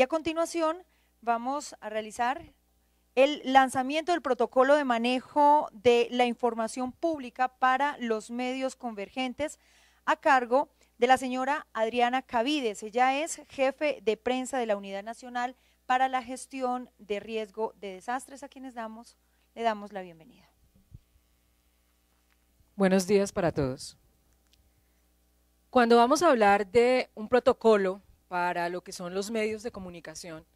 Y a continuación vamos a realizar el lanzamiento del protocolo de manejo de la información pública para los medios convergentes a cargo de la señora Adriana Cavides. Ella es jefe de prensa de la Unidad Nacional para la Gestión de Riesgo de Desastres, a quienes damos, le damos la bienvenida. Buenos días para todos. Cuando vamos a hablar de un protocolo para lo que son los medios de comunicación,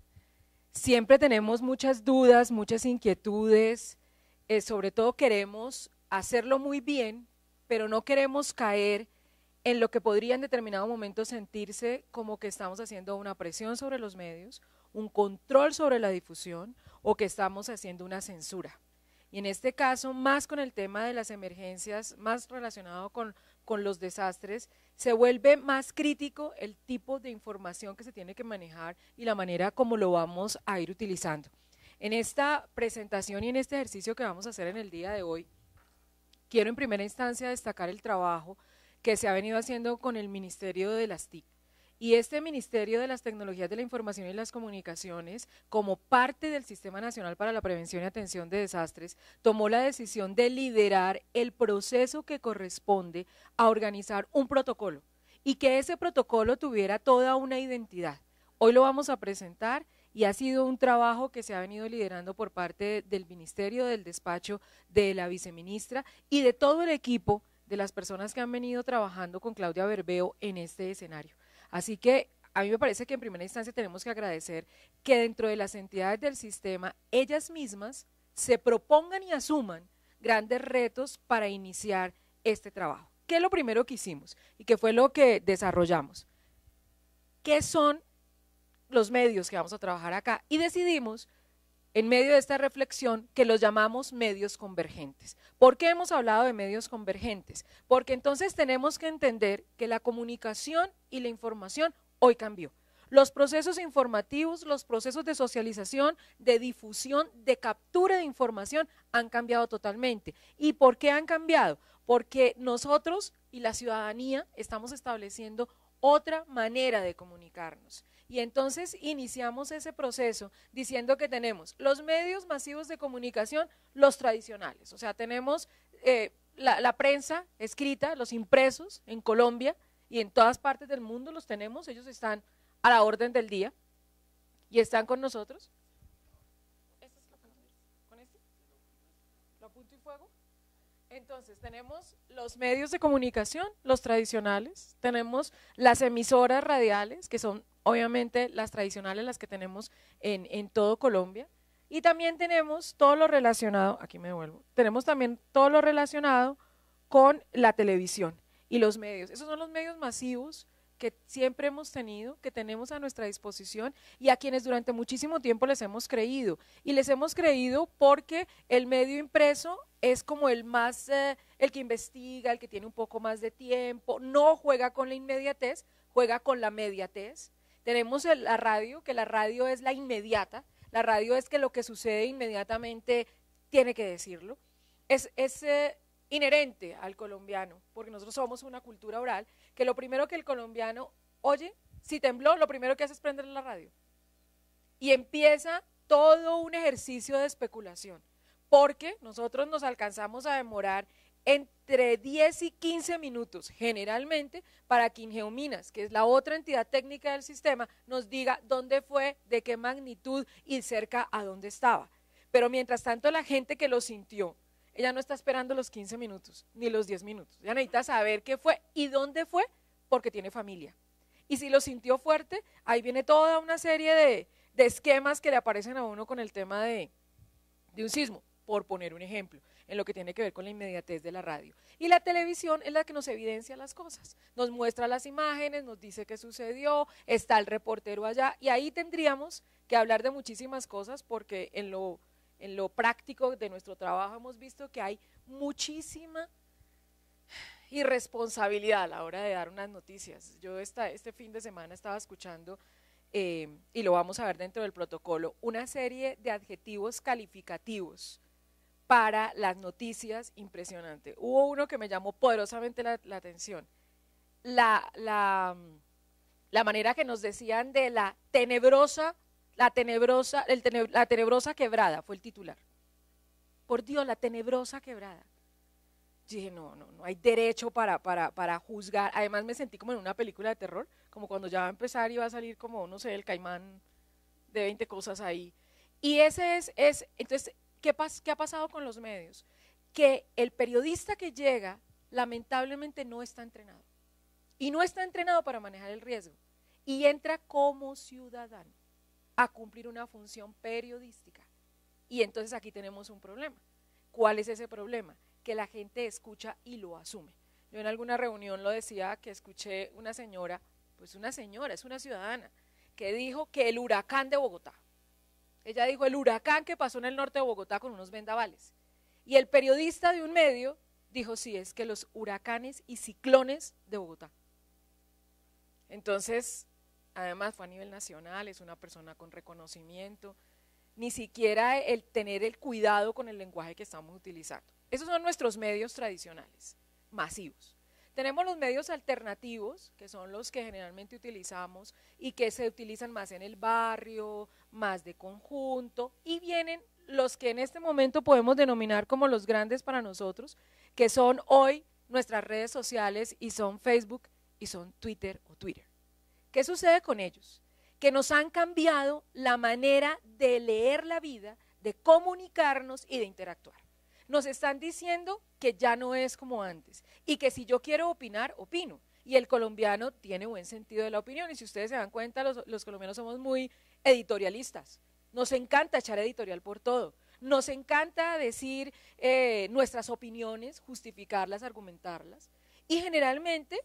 siempre tenemos muchas dudas, muchas inquietudes, eh, sobre todo queremos hacerlo muy bien, pero no queremos caer en lo que podría en determinado momento sentirse como que estamos haciendo una presión sobre los medios, un control sobre la difusión o que estamos haciendo una censura. Y en este caso, más con el tema de las emergencias, más relacionado con, con los desastres, se vuelve más crítico el tipo de información que se tiene que manejar y la manera como lo vamos a ir utilizando. En esta presentación y en este ejercicio que vamos a hacer en el día de hoy, quiero en primera instancia destacar el trabajo que se ha venido haciendo con el Ministerio de las TIC. Y este Ministerio de las Tecnologías de la Información y las Comunicaciones, como parte del Sistema Nacional para la Prevención y Atención de Desastres, tomó la decisión de liderar el proceso que corresponde a organizar un protocolo y que ese protocolo tuviera toda una identidad. Hoy lo vamos a presentar y ha sido un trabajo que se ha venido liderando por parte del Ministerio, del despacho de la viceministra y de todo el equipo de las personas que han venido trabajando con Claudia Berbeo en este escenario. Así que a mí me parece que en primera instancia tenemos que agradecer que dentro de las entidades del sistema, ellas mismas se propongan y asuman grandes retos para iniciar este trabajo. ¿Qué es lo primero que hicimos y qué fue lo que desarrollamos? ¿Qué son los medios que vamos a trabajar acá? Y decidimos en medio de esta reflexión que los llamamos medios convergentes. ¿Por qué hemos hablado de medios convergentes? Porque entonces tenemos que entender que la comunicación y la información hoy cambió. Los procesos informativos, los procesos de socialización, de difusión, de captura de información han cambiado totalmente. ¿Y por qué han cambiado? Porque nosotros y la ciudadanía estamos estableciendo otra manera de comunicarnos. Y entonces iniciamos ese proceso diciendo que tenemos los medios masivos de comunicación, los tradicionales, o sea, tenemos eh, la, prensa escrita, los impresos en Colombia y en todas partes del mundo los tenemos, ellos están a la orden del día y están con nosotros. ¿Con este? ¿Lo apunto y fuego? Entonces, tenemos los medios de comunicación, los tradicionales, tenemos las emisoras radiales, que son obviamente las tradicionales, las que tenemos en, todo Colombia, y también tenemos todo lo relacionado, aquí me devuelvo, tenemos también todo lo relacionado con la televisión y los medios. Esos son los medios masivos que siempre hemos tenido, que tenemos a nuestra disposición y a quienes durante muchísimo tiempo les hemos creído. Y les hemos creído porque el medio impreso es como el más, eh, el que investiga, el que tiene un poco más de tiempo, no juega con la inmediatez, juega con la mediatez. Tenemos la radio, que la radio es la inmediata, la radio es que lo que sucede inmediatamente tiene que decirlo. Es, es eh, inherente al colombiano, porque nosotros somos una cultura oral, que lo primero que el colombiano oye, si tembló, lo primero que hace es prender la radio. Y empieza todo un ejercicio de especulación, porque nosotros nos alcanzamos a demorar entre 10 y 15 minutos, generalmente, para que Ingeominas, que es la otra entidad técnica del sistema, nos diga dónde fue, de qué magnitud y cerca a dónde estaba. Pero mientras tanto, la gente que lo sintió, ella no está esperando los 15 minutos ni los 10 minutos. Ella necesita saber qué fue y dónde fue porque tiene familia. Y si lo sintió fuerte, ahí viene toda una serie de, esquemas que le aparecen a uno con el tema de, de un sismo, por poner un ejemplo, en lo que tiene que ver con la inmediatez de la radio. Y la televisión es la que nos evidencia las cosas, nos muestra las imágenes, nos dice qué sucedió, está el reportero allá, y ahí tendríamos que hablar de muchísimas cosas porque en lo en lo práctico de nuestro trabajo hemos visto que hay muchísima irresponsabilidad a la hora de dar unas noticias. Yo esta, este fin de semana estaba escuchando, eh, y lo vamos a ver dentro del protocolo, una serie de adjetivos calificativos para las noticias impresionante. Hubo uno que me llamó poderosamente la, atención. La, la, la manera que nos decían de la tenebrosa, la tenebrosa, la tenebrosa quebrada, fue el titular. Por Dios, la tenebrosa quebrada. dije, no, no, no hay derecho para, para, para juzgar. Además me sentí como en una película de terror, como cuando ya va a empezar y va a salir como, no sé, el caimán de 20 cosas ahí. Y ese es, es entonces, ¿qué, ¿qué ha pasado con los medios? Que el periodista que llega, lamentablemente no está entrenado. Y no está entrenado para manejar el riesgo. Y entra como ciudadano a cumplir una función periodística. Y entonces aquí tenemos un problema. ¿Cuál es ese problema? Que la gente escucha y lo asume. Yo en alguna reunión lo decía que escuché una señora, pues una señora, es una ciudadana, que dijo que el huracán de Bogotá, ella dijo el huracán que pasó en el norte de Bogotá con unos vendavales. Y el periodista de un medio dijo, sí, es que los huracanes y ciclones de Bogotá. Entonces, además fue a nivel nacional, es una persona con reconocimiento, ni siquiera el tener el cuidado con el lenguaje que estamos utilizando. Esos son nuestros medios tradicionales, masivos. Tenemos los medios alternativos, que son los que generalmente utilizamos y que se utilizan más en el barrio, más de conjunto, y vienen los que en este momento podemos denominar como los grandes para nosotros, que son hoy nuestras redes sociales y son Facebook y son Twitter o Twitter. ¿Qué sucede con ellos? Que nos han cambiado la manera de leer la vida, de comunicarnos y de interactuar nos están diciendo que ya no es como antes y que si yo quiero opinar, opino. Y el colombiano tiene buen sentido de la opinión y si ustedes se dan cuenta, los, colombianos somos muy editorialistas. Nos encanta echar editorial por todo. Nos encanta decir eh, nuestras opiniones, justificarlas, argumentarlas. Y generalmente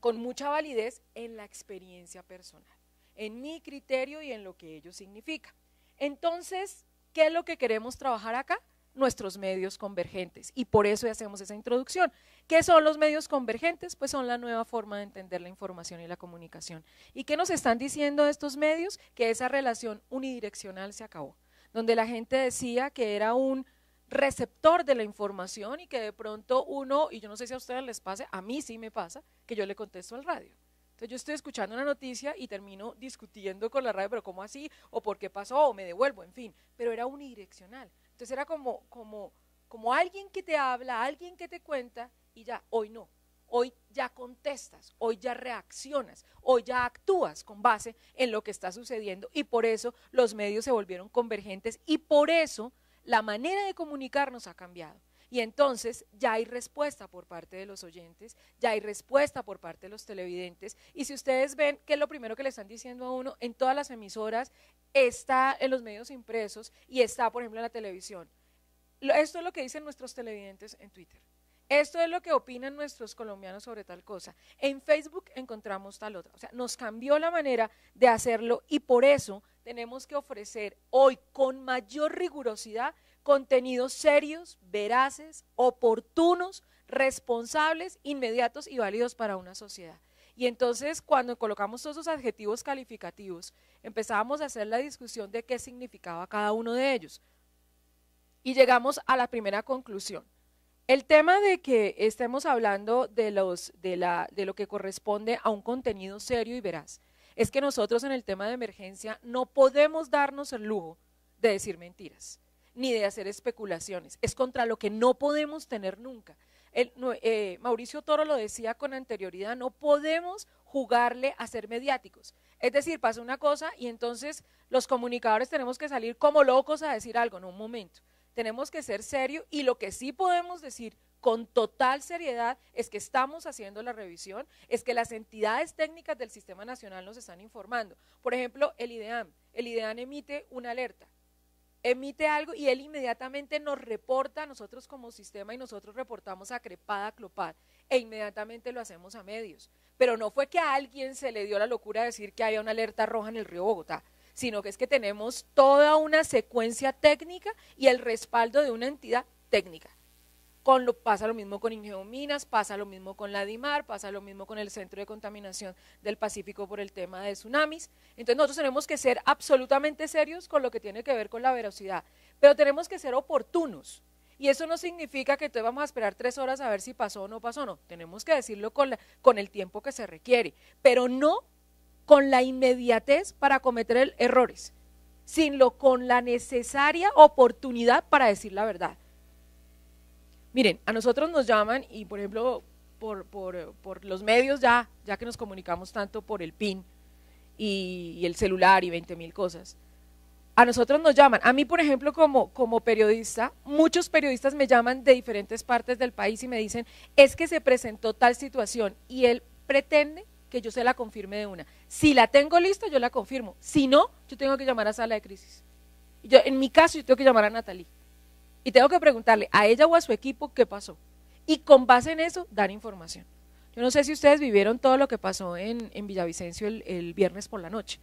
con mucha validez en la experiencia personal, en mi criterio y en lo que ello significa. Entonces, ¿qué es lo que queremos trabajar acá? Nuestros medios convergentes. Y por eso hacemos esa introducción. ¿Qué son los medios convergentes? Pues son la nueva forma de entender la información y la comunicación. ¿Y qué nos están diciendo estos medios? Que esa relación unidireccional se acabó, donde la gente decía que era un receptor de la información y que de pronto uno, y yo no sé si a ustedes les pase, a mí sí me pasa, que yo le contesto al radio. Entonces yo estoy escuchando una noticia y termino discutiendo con la radio, pero ¿cómo así? ¿O por qué pasó? ¿O me devuelvo? En fin, pero era unidireccional. Entonces era como, como, como alguien que te habla, alguien que te cuenta y ya, hoy no. Hoy ya contestas, hoy ya reaccionas, hoy ya actúas con base en lo que está sucediendo y por eso los medios se volvieron convergentes y por eso la manera de comunicarnos ha cambiado. Y entonces ya hay respuesta por parte de los oyentes, ya hay respuesta por parte de los televidentes. Y si ustedes ven que es lo primero que le están diciendo a uno, en todas las emisoras, está en los medios impresos y está, por ejemplo, en la televisión. Esto es lo que dicen nuestros televidentes en Twitter. Esto es lo que opinan nuestros colombianos sobre tal cosa. En Facebook encontramos tal otra. O sea, nos cambió la manera de hacerlo y por eso tenemos que ofrecer hoy con mayor rigurosidad contenidos serios, veraces, oportunos, responsables, inmediatos y válidos para una sociedad. Y entonces cuando colocamos todos esos adjetivos calificativos, empezábamos a hacer la discusión de qué significaba cada uno de ellos. Y llegamos a la primera conclusión. El tema de que estemos hablando de, los, de, la, de lo que corresponde a un contenido serio y veraz es que nosotros en el tema de emergencia no podemos darnos el lujo de decir mentiras ni de hacer especulaciones. Es contra lo que no podemos tener nunca. Eh, Mauricio Toro lo decía con anterioridad, no podemos jugarle a ser mediáticos. Es decir, pasa una cosa y entonces los comunicadores tenemos que salir como locos a decir algo en un momento. Tenemos que ser serios y lo que sí podemos decir con total seriedad es que estamos haciendo la revisión, es que las entidades técnicas del Sistema Nacional nos están informando. Por ejemplo, el IDEAM. El IDEAM emite una alerta emite algo y él inmediatamente nos reporta a nosotros como sistema y nosotros reportamos a Crepada, Clopad e inmediatamente lo hacemos a medios. Pero no fue que a alguien se le dio la locura de decir que había una alerta roja en el río Bogotá, sino que es que tenemos toda una secuencia técnica y el respaldo de una entidad técnica pasa lo mismo con Ingeominas, pasa lo mismo con la DIMAR, pasa lo mismo con el Centro de Contaminación del Pacífico por el tema de tsunamis. Entonces nosotros tenemos que ser absolutamente serios con lo que tiene que ver con la veracidad, pero tenemos que ser oportunos. Y eso no significa que entonces vamos a esperar tres horas a ver si pasó o no pasó, no. Tenemos que decirlo con, con el tiempo que se requiere, pero no con la inmediatez para cometer errores, sino con la necesaria oportunidad para decir la verdad. Miren, a nosotros nos llaman y, por ejemplo, por, por, los medios ya, ya que nos comunicamos tanto por el PIN y, el celular y 20 mil cosas, a nosotros nos llaman. A mí, por ejemplo, como, periodista, muchos periodistas me llaman de diferentes partes del país y me dicen, es que se presentó tal situación y él pretende que yo se la confirme de una. Si la tengo lista, yo la confirmo. Si no, yo tengo que llamar a sala de crisis. Yo, en mi caso, yo tengo que llamar a Natalie. Y tengo que preguntarle a ella o a su equipo qué pasó. Y con base en eso, dar información. Yo no sé si ustedes vivieron todo lo que pasó en, Villavicencio el viernes por la noche.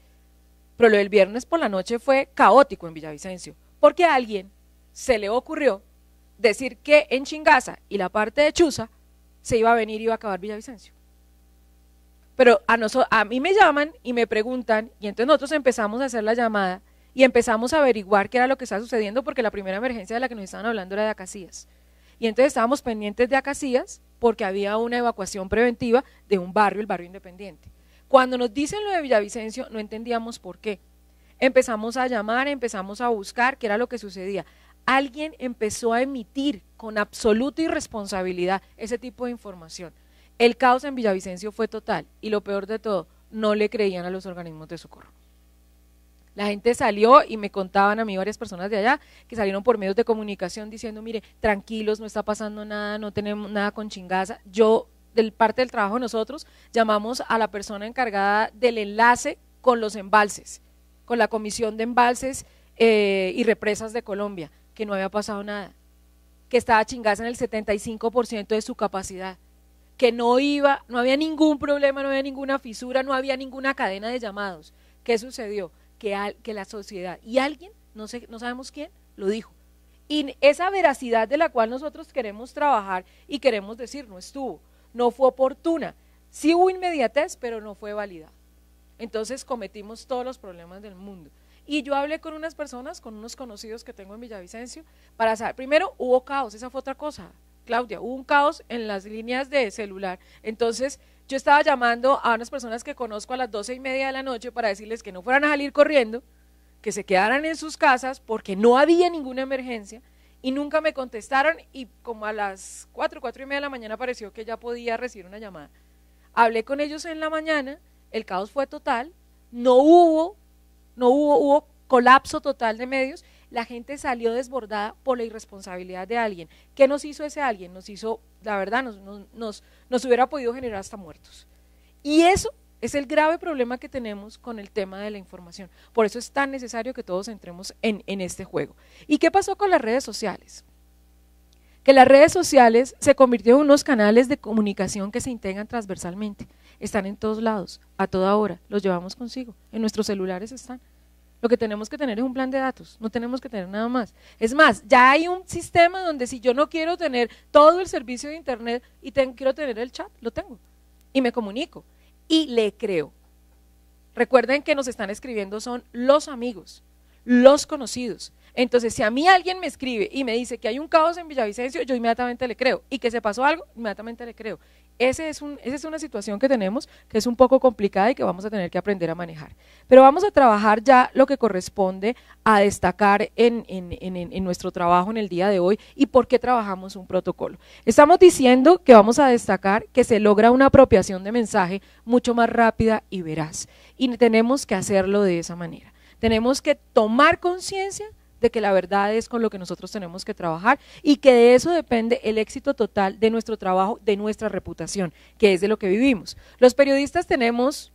Pero lo del viernes por la noche fue caótico en Villavicencio, porque a alguien se le ocurrió decir que en Chingaza y la parte de Chuza se iba a venir y iba a acabar Villavicencio. Pero a, a mí me llaman y me preguntan, y entonces nosotros empezamos a hacer la llamada y empezamos a averiguar qué era lo que estaba sucediendo, porque la primera emergencia de la que nos estaban hablando era de Acacías. Y entonces estábamos pendientes de Acacías porque había una evacuación preventiva de un barrio, el barrio independiente. Cuando nos dicen lo de Villavicencio, no entendíamos por qué. Empezamos a llamar, empezamos a buscar qué era lo que sucedía. Alguien empezó a emitir con absoluta irresponsabilidad ese tipo de información. El caos en Villavicencio fue total y lo peor de todo, no le creían a los organismos de socorro. La gente salió y me contaban a mí varias personas de allá que salieron por medios de comunicación diciendo, mire, tranquilos, no está pasando nada, no tenemos nada con chingaza. Yo del parte del trabajo nosotros llamamos a la persona encargada del enlace con los embalses, con la Comisión de Embalses eh, y Represas de Colombia, que no había pasado nada, que estaba chingada en el 75% de su capacidad, que no iba, no había ningún problema, no había ninguna fisura, no había ninguna cadena de llamados. ¿Qué sucedió? Que, la sociedad y alguien, no, sé, no sabemos quién, lo dijo. Y esa veracidad de la cual nosotros queremos trabajar y queremos decir no estuvo no fue oportuna. Sí hubo inmediatez, pero no fue válida. Entonces cometimos todos los problemas del mundo. Y yo hablé con unas personas, con unos conocidos que tengo en Villavicencio, para saber, primero hubo caos, esa fue otra cosa, Claudia, hubo un caos en las líneas de celular. Entonces yo estaba llamando a unas personas que conozco a las doce y media de la noche para decirles que no fueran a salir corriendo, que se quedaran en sus casas porque no había ninguna emergencia y nunca me contestaron y como a las 4, 4 y media de la mañana pareció que ya podía recibir una llamada. Hablé con ellos en la mañana, el caos fue total, no hubo, no hubo, hubo colapso total de medios, la gente salió desbordada por la irresponsabilidad de alguien. ¿Qué nos hizo ese alguien? Nos hizo, la verdad, nos, hubiera podido generar hasta muertos. Y eso es el grave problema que tenemos con el tema de la información. Por eso es tan necesario que todos entremos en, este juego. ¿Y qué pasó con las redes sociales? Que las redes sociales se convirtieron en unos canales de comunicación que se integran transversalmente. Están en todos lados, a toda hora, los llevamos consigo. En nuestros celulares están. Lo que tenemos que tener es un plan de datos, no tenemos que tener nada más. Es más, ya hay un sistema donde si yo no quiero tener todo el servicio de Internet y quiero tener el chat, lo tengo y me comunico y le creo. Recuerden que nos están escribiendo son los amigos, los conocidos. Entonces, si a mí alguien me escribe y me dice que hay un caos en Villavicencio, yo inmediatamente le creo. Y que se pasó algo, inmediatamente le creo. Ese es un, esa es una situación que tenemos que es un poco complicada y que vamos a tener que aprender a manejar. Pero vamos a trabajar ya lo que corresponde a destacar en, en, nuestro trabajo en el día de hoy y por qué trabajamos un protocolo. Estamos diciendo que vamos a destacar que se logra una apropiación de mensaje mucho más rápida y veraz. Y tenemos que hacerlo de esa manera. Tenemos que tomar conciencia de que la verdad es con lo que nosotros tenemos que trabajar y que de eso depende el éxito total de nuestro trabajo, de nuestra reputación, que es de lo que vivimos. Los periodistas tenemos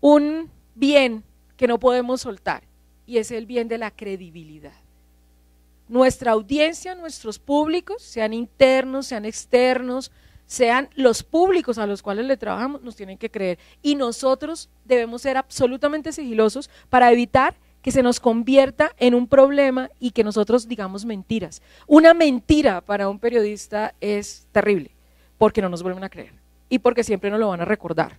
un bien que no podemos soltar y es el bien de la credibilidad. Nuestra audiencia, nuestros públicos, sean internos, sean externos, sean los públicos a los cuales le trabajamos, nos tienen que creer. Y nosotros debemos ser absolutamente sigilosos para evitar que se nos convierta en un problema y que nosotros digamos mentiras. Una mentira para un periodista es terrible, porque no nos vuelven a creer y porque siempre nos lo van a recordar.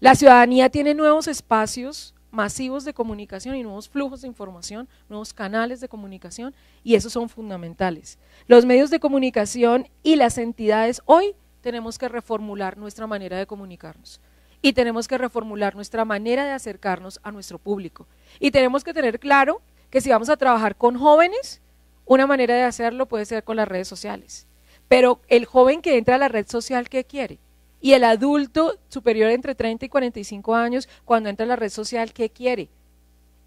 La ciudadanía tiene nuevos espacios masivos de comunicación y nuevos flujos de información, nuevos canales de comunicación, y esos son fundamentales. Los medios de comunicación y las entidades hoy tenemos que reformular nuestra manera de comunicarnos y tenemos que reformular nuestra manera de acercarnos a nuestro público. Y tenemos que tener claro que si vamos a trabajar con jóvenes, una manera de hacerlo puede ser con las redes sociales. Pero el joven que entra a la red social, ¿qué quiere? Y el adulto superior entre 30 y 45 años, cuando entra a la red social, ¿qué quiere?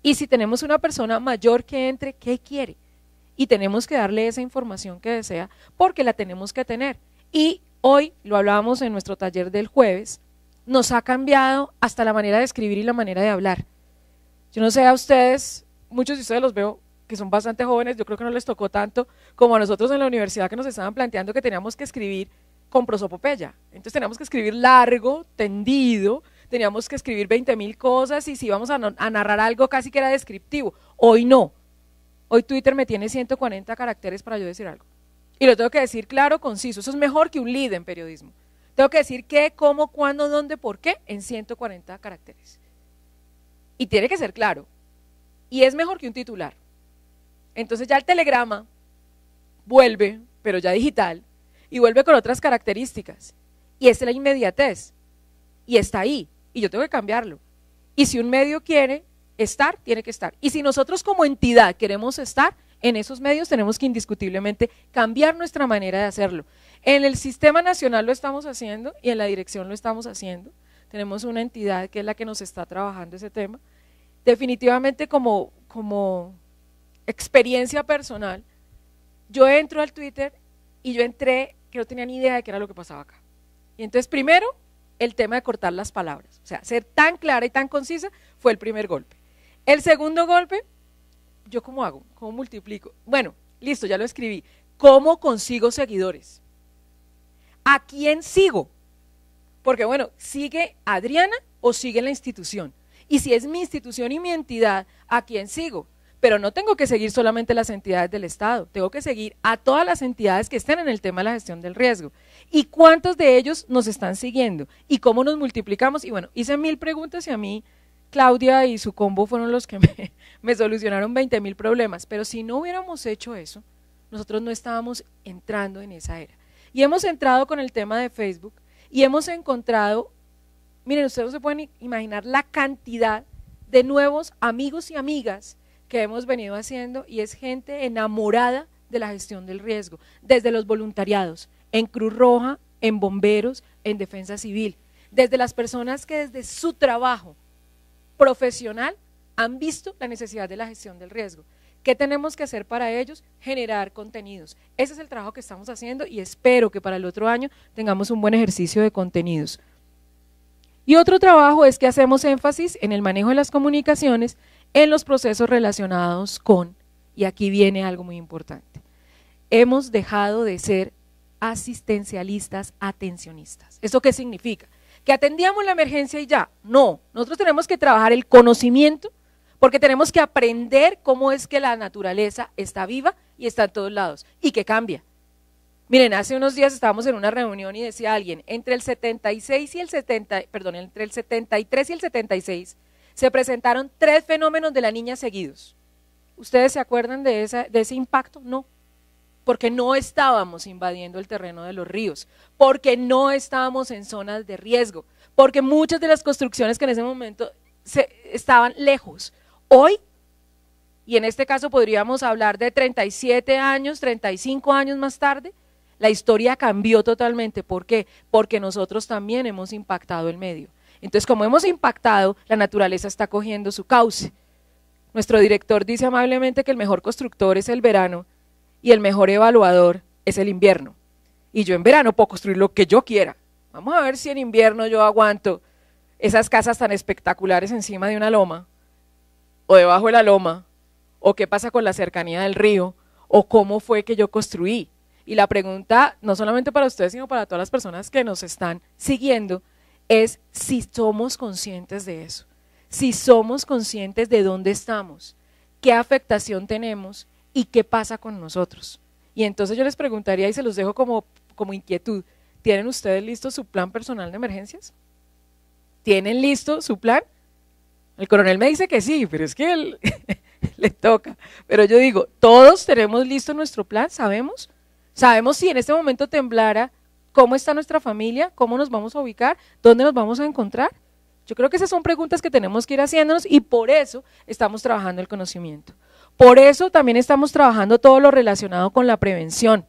Y si tenemos una persona mayor que entre, ¿qué quiere? Y tenemos que darle esa información que desea porque la tenemos que tener. Y hoy, lo hablábamos en nuestro taller del jueves, nos ha cambiado hasta la manera de escribir y la manera de hablar. Yo no sé a ustedes, muchos de ustedes los veo que son bastante jóvenes, yo creo que no les tocó tanto como a nosotros en la universidad que nos estaban planteando que teníamos que escribir con prosopopeya. Entonces teníamos que escribir largo, tendido, teníamos que escribir 20 mil cosas y si íbamos a, a, narrar algo casi que era descriptivo. Hoy no. Hoy Twitter me tiene 140 caracteres para yo decir algo. Y lo tengo que decir claro, conciso. Eso es mejor que un lead en periodismo. Tengo que decir qué, cómo, cuándo, dónde, por qué en 140 caracteres. Y tiene que ser claro. Y es mejor que un titular. Entonces ya el telegrama vuelve, pero ya digital, y vuelve con otras características. Y es la inmediatez. Y está ahí. Y yo tengo que cambiarlo. Y si un medio quiere estar, tiene que estar. Y si nosotros como entidad queremos estar en esos medios, tenemos que indiscutiblemente cambiar nuestra manera de hacerlo. En el sistema nacional lo estamos haciendo y en la dirección lo estamos haciendo. Tenemos una entidad que es la que nos está trabajando ese tema. Definitivamente como, como experiencia personal, yo entro al Twitter y yo entré que no tenía ni idea de qué era lo que pasaba acá. Y entonces primero el tema de cortar las palabras, o sea, ser tan clara y tan concisa fue el primer golpe. El segundo golpe, ¿yo cómo hago? ¿Cómo multiplico? Bueno, listo, ya lo escribí. ¿Cómo consigo seguidores? ¿A quién sigo? Porque bueno, ¿sigue Adriana o sigue la institución? Y si es mi institución y mi entidad, ¿a quién sigo? Pero no tengo que seguir solamente las entidades del Estado, tengo que seguir a todas las entidades que estén en el tema de la gestión del riesgo. ¿Y cuántos de ellos nos están siguiendo? ¿Y cómo nos multiplicamos? Y bueno, hice mil preguntas y a mí Claudia y su combo fueron los que me, solucionaron 20 mil problemas. Pero si no hubiéramos hecho eso, nosotros no estábamos entrando en esa era. Y hemos entrado con el tema de Facebook y hemos encontrado, miren, ustedes se pueden imaginar la cantidad de nuevos amigos y amigas que hemos venido haciendo y es gente enamorada de la gestión del riesgo, desde los voluntariados, en Cruz Roja, en bomberos, en defensa civil, desde las personas que desde su trabajo profesional han visto la necesidad de la gestión del riesgo. ¿Qué tenemos que hacer para ellos? Generar contenidos. Ese es el trabajo que estamos haciendo y espero que para el otro año tengamos un buen ejercicio de contenidos. Y otro trabajo es que hacemos énfasis en el manejo de las comunicaciones en los procesos relacionados con, y aquí viene algo muy importante, hemos dejado de ser asistencialistas atencionistas. ¿Eso qué significa? Que atendíamos la emergencia y ya. No, nosotros tenemos que trabajar el conocimiento porque tenemos que aprender cómo es que la naturaleza está viva y está en todos lados y que cambia. Miren, hace unos días estábamos en una reunión y decía alguien, entre el 76 y el 70, perdón, entre el 73 y el 76 se presentaron tres fenómenos de la niña seguidos. ¿Ustedes se acuerdan de, esa, de ese impacto? No, porque no estábamos invadiendo el terreno de los ríos, porque no estábamos en zonas de riesgo, porque muchas de las construcciones que en ese momento se, estaban lejos, Hoy, y en este caso podríamos hablar de 37 años, 35 años más tarde, la historia cambió totalmente. ¿Por qué? Porque nosotros también hemos impactado el medio. Entonces, como hemos impactado, la naturaleza está cogiendo su cauce. Nuestro director dice amablemente que el mejor constructor es el verano y el mejor evaluador es el invierno. Y yo en verano puedo construir lo que yo quiera. Vamos a ver si en invierno yo aguanto esas casas tan espectaculares encima de una loma o debajo de la loma, o qué pasa con la cercanía del río, o cómo fue que yo construí. Y la pregunta, no solamente para ustedes, sino para todas las personas que nos están siguiendo, es si somos conscientes de eso, si somos conscientes de dónde estamos, qué afectación tenemos y qué pasa con nosotros. Y entonces yo les preguntaría y se los dejo como, como inquietud, ¿tienen ustedes listo su plan personal de emergencias? ¿Tienen listo su plan? El coronel me dice que sí, pero es que él le toca. Pero yo digo, todos tenemos listo nuestro plan, ¿sabemos? ¿Sabemos si en este momento temblara cómo está nuestra familia, cómo nos vamos a ubicar, dónde nos vamos a encontrar? Yo creo que esas son preguntas que tenemos que ir haciéndonos y por eso estamos trabajando el conocimiento. Por eso también estamos trabajando todo lo relacionado con la prevención.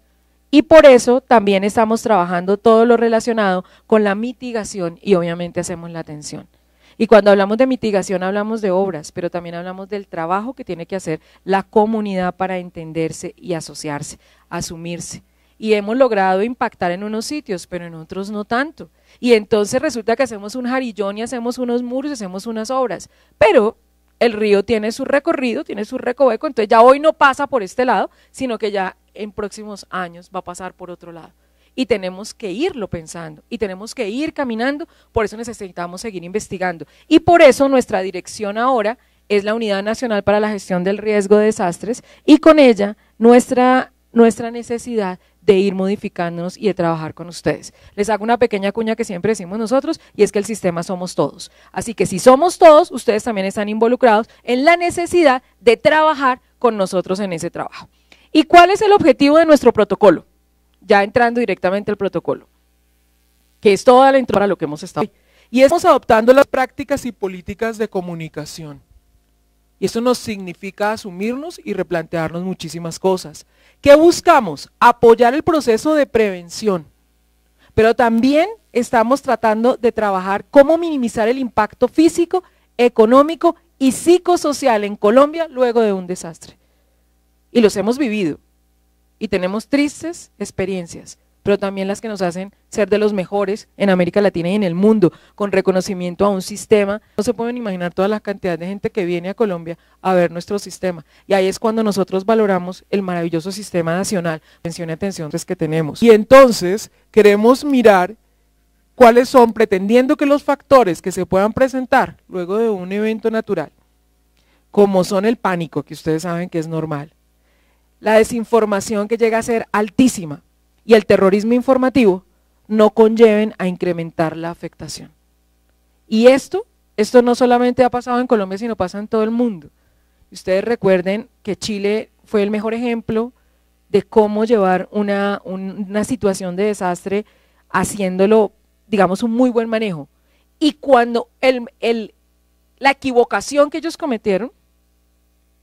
Y por eso también estamos trabajando todo lo relacionado con la mitigación y obviamente hacemos la atención. Y cuando hablamos de mitigación hablamos de obras, pero también hablamos del trabajo que tiene que hacer la comunidad para entenderse y asociarse, asumirse. Y hemos logrado impactar en unos sitios, pero en otros no tanto. Y entonces resulta que hacemos un jarillón y hacemos unos muros hacemos unas obras. Pero el río tiene su recorrido, tiene su recoveco, entonces ya hoy no pasa por este lado, sino que ya en próximos años va a pasar por otro lado. Y tenemos que irlo pensando y tenemos que ir caminando, por eso necesitamos seguir investigando. Y por eso nuestra dirección ahora es la Unidad Nacional para la Gestión del Riesgo de Desastres y con ella nuestra, nuestra necesidad de ir modificándonos y de trabajar con ustedes. Les hago una pequeña cuña que siempre decimos nosotros y es que el sistema somos todos. Así que si somos todos, ustedes también están involucrados en la necesidad de trabajar con nosotros en ese trabajo. ¿Y cuál es el objetivo de nuestro protocolo? Ya entrando directamente al protocolo, que es toda la intro para lo que hemos estado. Y estamos adoptando las prácticas y políticas de comunicación. Y eso nos significa asumirnos y replantearnos muchísimas cosas. ¿Qué buscamos? Apoyar el proceso de prevención. Pero también estamos tratando de trabajar cómo minimizar el impacto físico, económico y psicosocial en Colombia luego de un desastre. Y los hemos vivido. Y tenemos tristes experiencias pero también las que nos hacen ser de los mejores en América Latina y en el mundo, con reconocimiento a un sistema. No se pueden imaginar toda la cantidad de gente que viene a Colombia a ver nuestro sistema. Y ahí es cuando nosotros valoramos el maravilloso sistema nacional, atención y atención que tenemos. Y entonces queremos mirar cuáles son, pretendiendo que los factores que se puedan presentar luego de un evento natural, como son el pánico, que ustedes saben que es normal, la desinformación que llega a ser altísima, y el terrorismo informativo no conlleven a incrementar la afectación. Y esto, esto no solamente ha pasado en Colombia, sino pasa en todo el mundo. Ustedes recuerden que Chile fue el mejor ejemplo de cómo llevar una, una situación de desastre haciéndolo, digamos, un muy buen manejo. Y cuando el, el, la equivocación que ellos cometieron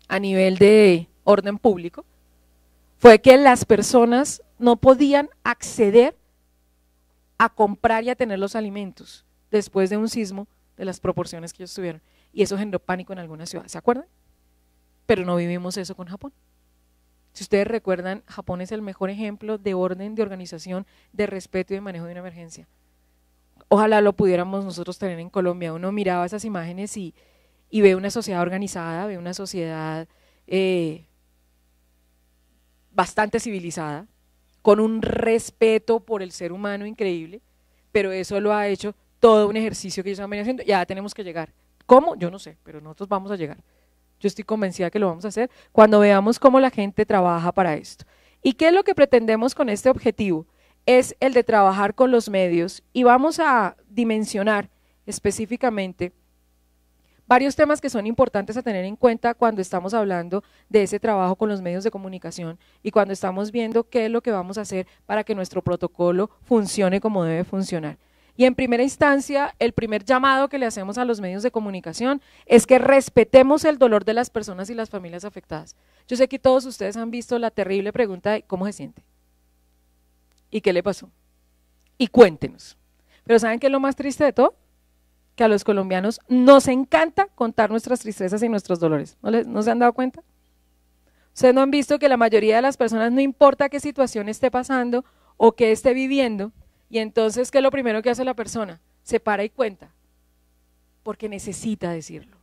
a nivel de orden público fue que las personas no podían acceder a comprar y a tener los alimentos después de un sismo de las proporciones que ellos tuvieron. Y eso generó pánico en algunas ciudades, ¿se acuerdan? Pero no vivimos eso con Japón. Si ustedes recuerdan, Japón es el mejor ejemplo de orden, de organización, de respeto y de manejo de una emergencia. Ojalá lo pudiéramos nosotros tener en Colombia. Uno miraba esas imágenes y, ve una sociedad organizada, ve una sociedad eh, bastante civilizada, con un respeto por el ser humano increíble, pero eso lo ha hecho todo un ejercicio que ellos han venido haciendo. Ya tenemos que llegar. ¿Cómo? Yo no sé, pero nosotros vamos a llegar. Yo estoy convencida que lo vamos a hacer cuando veamos cómo la gente trabaja para esto. ¿Y qué es lo que pretendemos con este objetivo? Es el de trabajar con los medios y vamos a dimensionar específicamente varios temas que son importantes a tener en cuenta cuando estamos hablando de ese trabajo con los medios de comunicación y cuando estamos viendo qué es lo que vamos a hacer para que nuestro protocolo funcione como debe funcionar. Y en primera instancia, el primer llamado que le hacemos a los medios de comunicación es que respetemos el dolor de las personas y las familias afectadas. Yo sé que todos ustedes han visto la terrible pregunta de cómo se siente y qué le pasó. Y cuéntenos. Pero ¿saben qué es lo más triste de todo? Que a los colombianos nos encanta contar nuestras tristezas y nuestros dolores. ¿No, se han dado cuenta? Ustedes no han visto que la mayoría de las personas, no importa qué situación esté pasando o qué esté viviendo, y entonces, ¿qué es lo primero que hace la persona? Se para y cuenta, porque necesita decirlo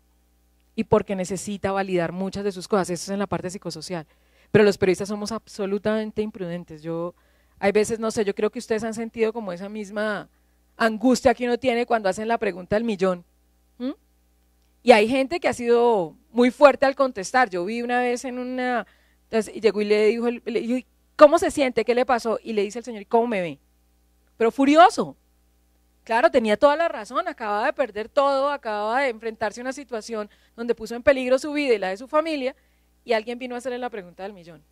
y porque necesita validar muchas de sus cosas. Eso es en la parte psicosocial. Pero los periodistas somos absolutamente imprudentes. Yo, hay veces, no sé, yo creo que ustedes han sentido como esa misma angustia que uno tiene cuando hacen la pregunta del millón. Y hay gente que ha sido muy fuerte al contestar. Yo vi una vez en una, llegó y le dijo, le ¿cómo se siente? ¿Qué le pasó? Y le dice el señor, ¿cómo me ve? Pero furioso. Claro, tenía toda la razón, acababa de perder todo, acababa de enfrentarse a una situación donde puso en peligro su vida y la de su familia, y alguien vino a hacerle la pregunta del millón.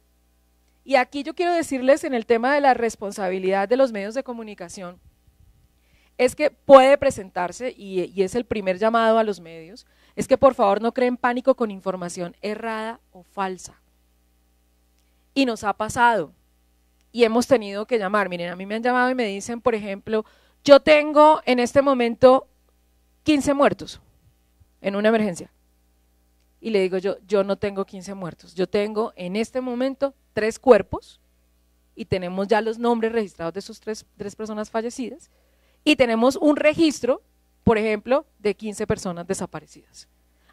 Y aquí yo quiero decirles en el tema de la responsabilidad de los medios de comunicación, es que puede presentarse, y, es el primer llamado a los medios, es que por favor no creen pánico con información errada o falsa. Y nos ha pasado, y hemos tenido que llamar. Miren, a mí me han llamado y me dicen, por ejemplo, yo tengo en este momento 15 muertos en una emergencia. Y le digo yo, yo no tengo 15 muertos, yo tengo en este momento tres cuerpos y tenemos ya los nombres registrados de esos tres, tres personas fallecidas y tenemos un registro, por ejemplo, de 15 personas desaparecidas.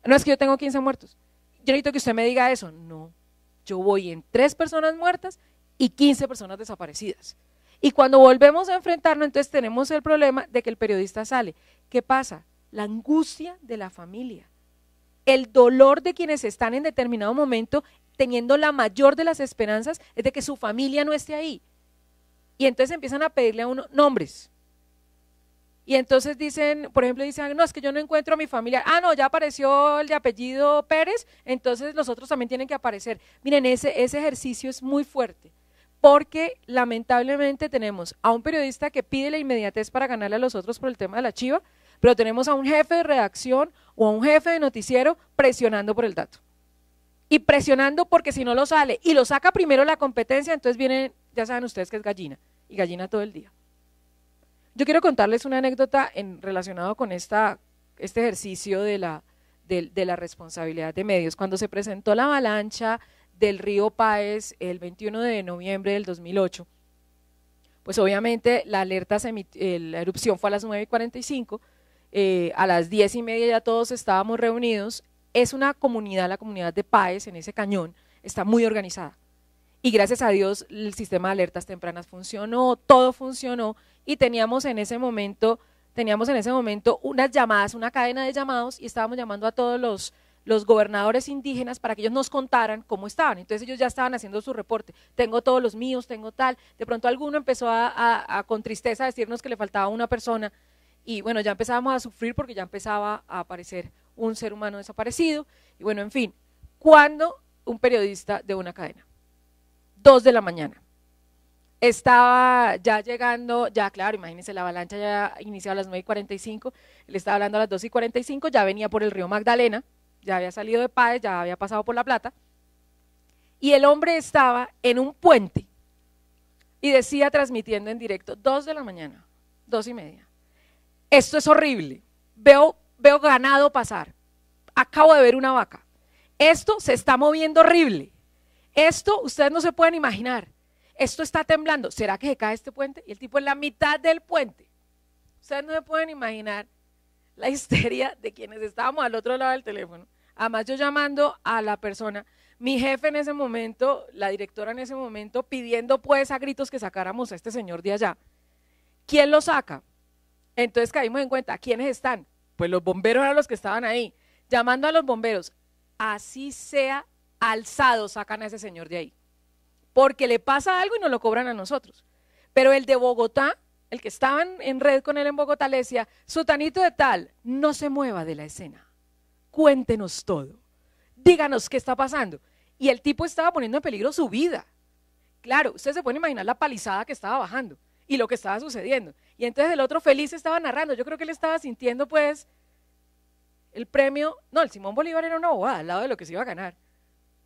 No es que yo tengo 15 muertos. Yo necesito que usted me diga eso. No, yo voy en tres personas muertas y 15 personas desaparecidas. Y cuando volvemos a enfrentarnos, entonces tenemos el problema de que el periodista sale. ¿Qué pasa? La angustia de la familia, el dolor de quienes están en determinado momento teniendo la mayor de las esperanzas es de que su familia no esté ahí. Y entonces empiezan a pedirle a uno nombres. Y entonces dicen, por ejemplo, dicen, no, es que yo no encuentro a mi familia. Ah, no, ya apareció el de apellido Pérez, entonces los otros también tienen que aparecer. Miren, ese, ese ejercicio es muy fuerte porque lamentablemente tenemos a un periodista que pide la inmediatez para ganarle a los otros por el tema de la chiva, pero tenemos a un jefe de redacción o a un jefe de noticiero presionando por el dato. Y presionando porque si no lo sale y lo saca primero la competencia, entonces viene, ya saben ustedes que es gallina, y gallina todo el día. Yo quiero contarles una anécdota en, relacionado con esta, este ejercicio de la, de la responsabilidad de medios. Cuando se presentó la avalancha del río Páez el 21 de noviembre del 2008, pues obviamente la alerta, la erupción fue a las 9 y 45, eh, a las 10 y media ya todos estábamos reunidos. Es una comunidad, la comunidad de Páez en ese cañón, está muy organizada. Y gracias a Dios el sistema de alertas tempranas funcionó, todo funcionó y teníamos en ese momento, teníamos en ese momento unas llamadas, una cadena de llamados y estábamos llamando a todos los los gobernadores indígenas para que ellos nos contaran cómo estaban. Entonces ellos ya estaban haciendo su reporte. Tengo todos los míos, tengo tal. De pronto alguno empezó a, con tristeza a decirnos que le faltaba una persona y bueno, ya empezábamos a sufrir porque ya empezaba a aparecer un ser humano desaparecido. Y bueno, en fin, cuando un periodista de una cadena, dos de la mañana, estaba ya llegando, ya claro, imagínense, la avalancha ya iniciaba a las 9 y 45, él estaba hablando a las 2 y 45, ya venía por el río Magdalena, ya había salido de Páez, ya había pasado por La Plata, y el hombre estaba en un puente y decía transmitiendo en directo, dos de la mañana, dos y media. Esto es horrible. Veo, veo ganado pasar. Acabo de ver una vaca. Esto se está moviendo horrible. Esto ustedes no se pueden imaginar. Esto está temblando. ¿Será que se cae este puente? Y el tipo en la mitad del puente. Ustedes no se pueden imaginar la histeria de quienes estábamos al otro lado del teléfono. Además, yo llamando a la persona, mi jefe en ese momento, la directora en ese momento, pidiendo pues a gritos que sacáramos a este señor de allá. ¿Quién lo saca? Entonces caímos en cuenta, ¿quiénes están? Pues los bomberos eran los que estaban ahí, llamando a los bomberos. Así sea alzado, sacan a ese señor de ahí. Porque le pasa algo y nos lo cobran a nosotros. Pero el de Bogotá, el que estaban en red con él en Bogotá, le decía, Sutanito de tal, no se mueva de la escena cuéntenos todo, díganos qué está pasando. Y el tipo estaba poniendo en peligro su vida. Claro, ustedes se pueden imaginar la palizada que estaba bajando y lo que estaba sucediendo. Y entonces el otro feliz estaba narrando. Yo creo que él estaba sintiendo pues el premio, no, el Simón Bolívar era una bobada al lado de lo que se iba a ganar.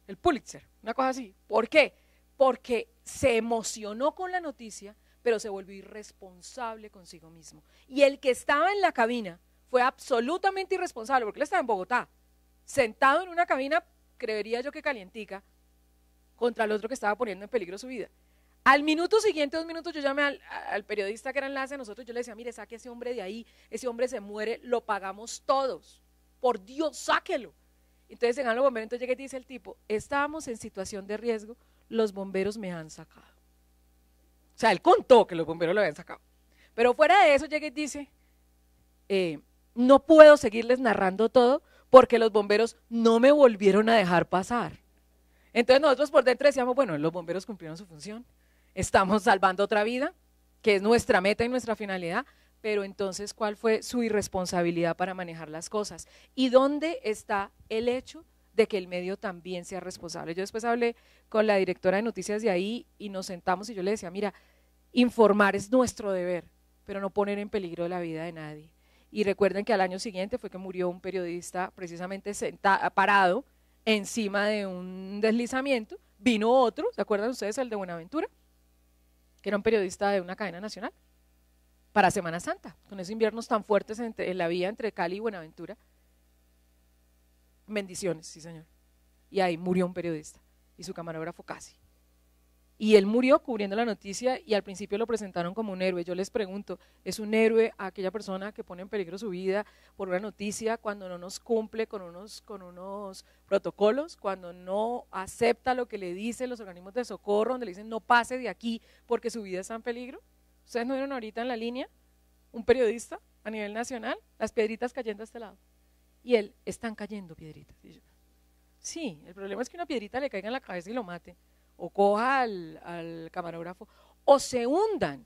El Pulitzer, una cosa así. ¿Por qué? Porque se emocionó con la noticia, pero se volvió irresponsable consigo mismo. Y el que estaba en la cabina fue absolutamente irresponsable, porque él estaba en Bogotá, sentado en una cabina, creería yo que calientica, contra el otro que estaba poniendo en peligro su vida. Al minuto siguiente, dos minutos, yo llamé al, periodista que era enlace a nosotros, yo le decía, mire, saque ese hombre de ahí, ese hombre se muere, lo pagamos todos. Por Dios, sáquelo. Entonces en bomberos, entonces llega y dice el tipo, estábamos en situación de riesgo, los bomberos me han sacado. O sea, él contó que los bomberos lo habían sacado. Pero fuera de eso llega y dice, eh, no puedo seguirles narrando todo porque los bomberos no me volvieron a dejar pasar. Entonces nosotros por dentro decíamos, bueno, los bomberos cumplieron su función, estamos salvando otra vida, que es nuestra meta y nuestra finalidad, pero entonces, ¿cuál fue su irresponsabilidad para manejar las cosas? ¿Y dónde está el hecho de que el medio también sea responsable? Yo después hablé con la directora de noticias de ahí y nos sentamos y yo le decía, mira, informar es nuestro deber, pero no poner en peligro la vida de nadie. Y recuerden que al año siguiente fue que murió un periodista precisamente parado encima de un deslizamiento. Vino otro, ¿se acuerdan ustedes el de Buenaventura? Que era un periodista de una cadena nacional para Semana Santa, con esos inviernos tan fuertes en la vía entre Cali y Buenaventura. Bendiciones, sí señor. Y ahí murió un periodista y su camarógrafo casi. Y él murió cubriendo la noticia y al principio lo presentaron como un héroe. Yo les pregunto, ¿es un héroe aquella persona que pone en peligro su vida por una noticia cuando no nos cumple con unos, con unos protocolos, cuando no acepta lo que le dicen los organismos de socorro, donde le dicen no pase de aquí porque su vida está en peligro? ¿Ustedes no vieron ahorita en la línea un periodista a nivel nacional, las piedritas cayendo a este lado? Y él, están cayendo piedritas. sí, el problema es que una piedrita le caiga en la cabeza y lo mate o coja al, camarógrafo, o se hundan,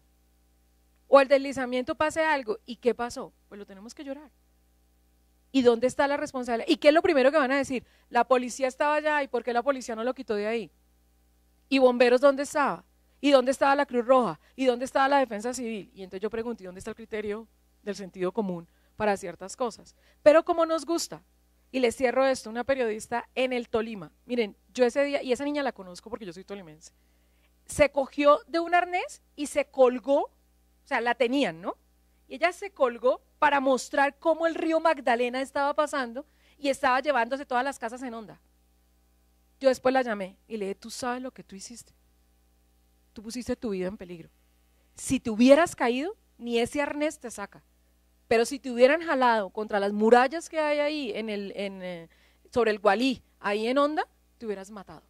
o el deslizamiento pase algo. ¿Y qué pasó? Pues lo tenemos que llorar. ¿Y dónde está la responsabilidad? ¿Y qué es lo primero que van a decir? La policía estaba allá y ¿por qué la policía no lo quitó de ahí? ¿Y bomberos dónde estaba? ¿Y dónde estaba la Cruz Roja? ¿Y dónde estaba la defensa civil? Y entonces yo pregunto, ¿y dónde está el criterio del sentido común para ciertas cosas? Pero como nos gusta, y les cierro esto, una periodista en el Tolima. Miren, yo ese día, y esa niña la conozco porque yo soy tolimense, se cogió de un arnés y se colgó, o sea, la tenían, ¿no? Y ella se colgó para mostrar cómo el río Magdalena estaba pasando y estaba llevándose todas las casas en onda. Yo después la llamé y le dije, tú sabes lo que tú hiciste. Tú pusiste tu vida en peligro. Si te hubieras caído, ni ese arnés te saca. Pero si te hubieran jalado contra las murallas que hay ahí en el, en, eh, sobre el Gualí, ahí en Onda, te hubieras matado.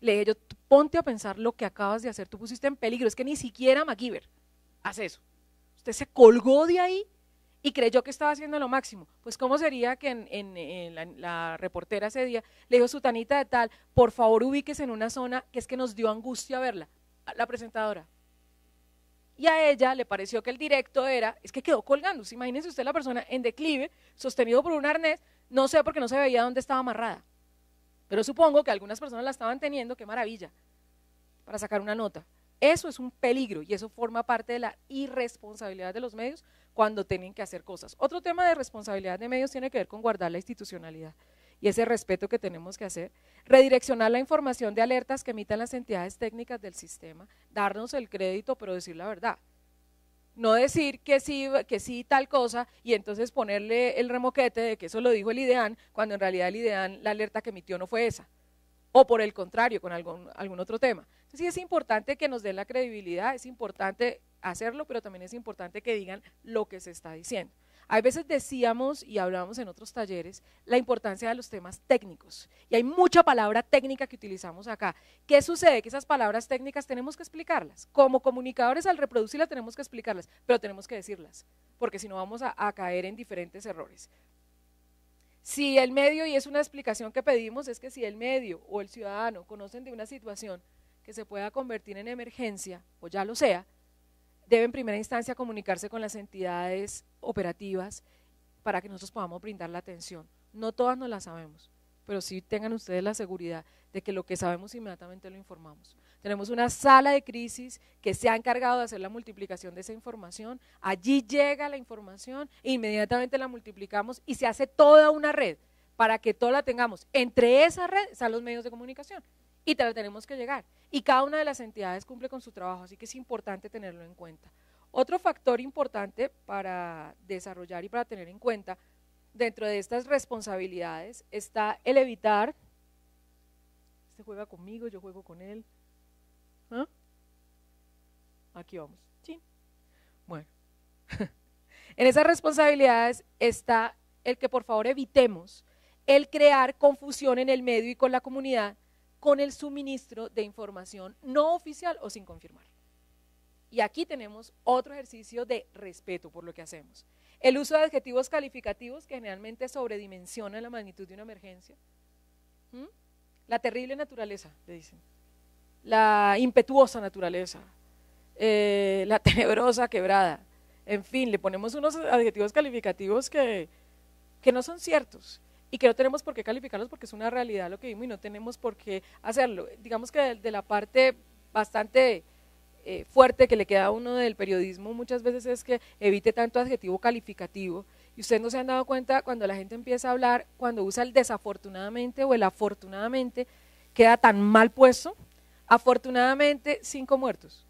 Le dije yo, ponte a pensar lo que acabas de hacer, tú pusiste en peligro, es que ni siquiera MacGyver hace eso. Usted se colgó de ahí y creyó que estaba haciendo lo máximo. Pues cómo sería que en, la, reportera ese día le dijo, Sutanita de tal, por favor ubíquese en una zona que es que nos dio angustia verla. La presentadora, y a ella le pareció que el directo era, es que quedó colgando. Imagínense usted la persona en declive, sostenido por un arnés, no sé porque no se veía dónde estaba amarrada. Pero supongo que algunas personas la estaban teniendo, qué maravilla, para sacar una nota. Eso es un peligro y eso forma parte de la irresponsabilidad de los medios cuando tienen que hacer cosas. Otro tema de responsabilidad de medios tiene que ver con guardar la institucionalidad y ese respeto que tenemos que hacer, redireccionar la información de alertas que emitan las entidades técnicas del sistema, darnos el crédito, pero decir la verdad. No decir que sí, que sí tal cosa y entonces ponerle el remoquete de que eso lo dijo el IDEAN, cuando en realidad el IDEAN la alerta que emitió no fue esa. O por el contrario, con algún, algún otro tema. Entonces sí es importante que nos den la credibilidad, es importante hacerlo, pero también es importante que digan lo que se está diciendo. Hay veces decíamos y hablábamos en otros talleres la importancia de los temas técnicos. Y hay mucha palabra técnica que utilizamos acá. ¿Qué sucede? Que esas palabras técnicas tenemos que explicarlas. Como comunicadores al reproducirlas tenemos que explicarlas, pero tenemos que decirlas, porque si no vamos a, a caer en diferentes errores. Si el medio, y es una explicación que pedimos, es que si el medio o el ciudadano conocen de una situación que se pueda convertir en emergencia, o ya lo sea, debe en primera instancia comunicarse con las entidades operativas para que nosotros podamos brindar la atención. No todas nos la sabemos, pero sí tengan ustedes la seguridad de que lo que sabemos inmediatamente lo informamos. Tenemos una sala de crisis que se ha encargado de hacer la multiplicación de esa información. Allí llega la información, e inmediatamente la multiplicamos y se hace toda una red para que toda la tengamos. Entre esa red están los medios de comunicación y te la tenemos que llegar. Y cada una de las entidades cumple con su trabajo, así que es importante tenerlo en cuenta. Otro factor importante para desarrollar y para tener en cuenta dentro de estas responsabilidades está el evitar, este juega conmigo, yo juego con él. ¿Ah? Aquí vamos. Sí. Bueno, en esas responsabilidades está el que por favor evitemos el crear confusión en el medio y con la comunidad con el suministro de información no oficial o sin confirmar. Y aquí tenemos otro ejercicio de respeto por lo que hacemos. El uso de adjetivos calificativos que generalmente sobredimensionan la magnitud de una emergencia. ¿Mm? La terrible naturaleza, le dicen. La impetuosa naturaleza. Eh, la tenebrosa quebrada. En fin, le ponemos unos adjetivos calificativos que, que no son ciertos y que no tenemos por qué calificarlos porque es una realidad lo que vimos y no tenemos por qué hacerlo. Digamos que de, la parte bastante eh, fuerte que le queda a uno del periodismo muchas veces es que evite tanto adjetivo calificativo. Y ustedes no se han dado cuenta cuando la gente empieza a hablar, cuando usa el desafortunadamente o el afortunadamente, queda tan mal puesto. Afortunadamente, cinco muertos.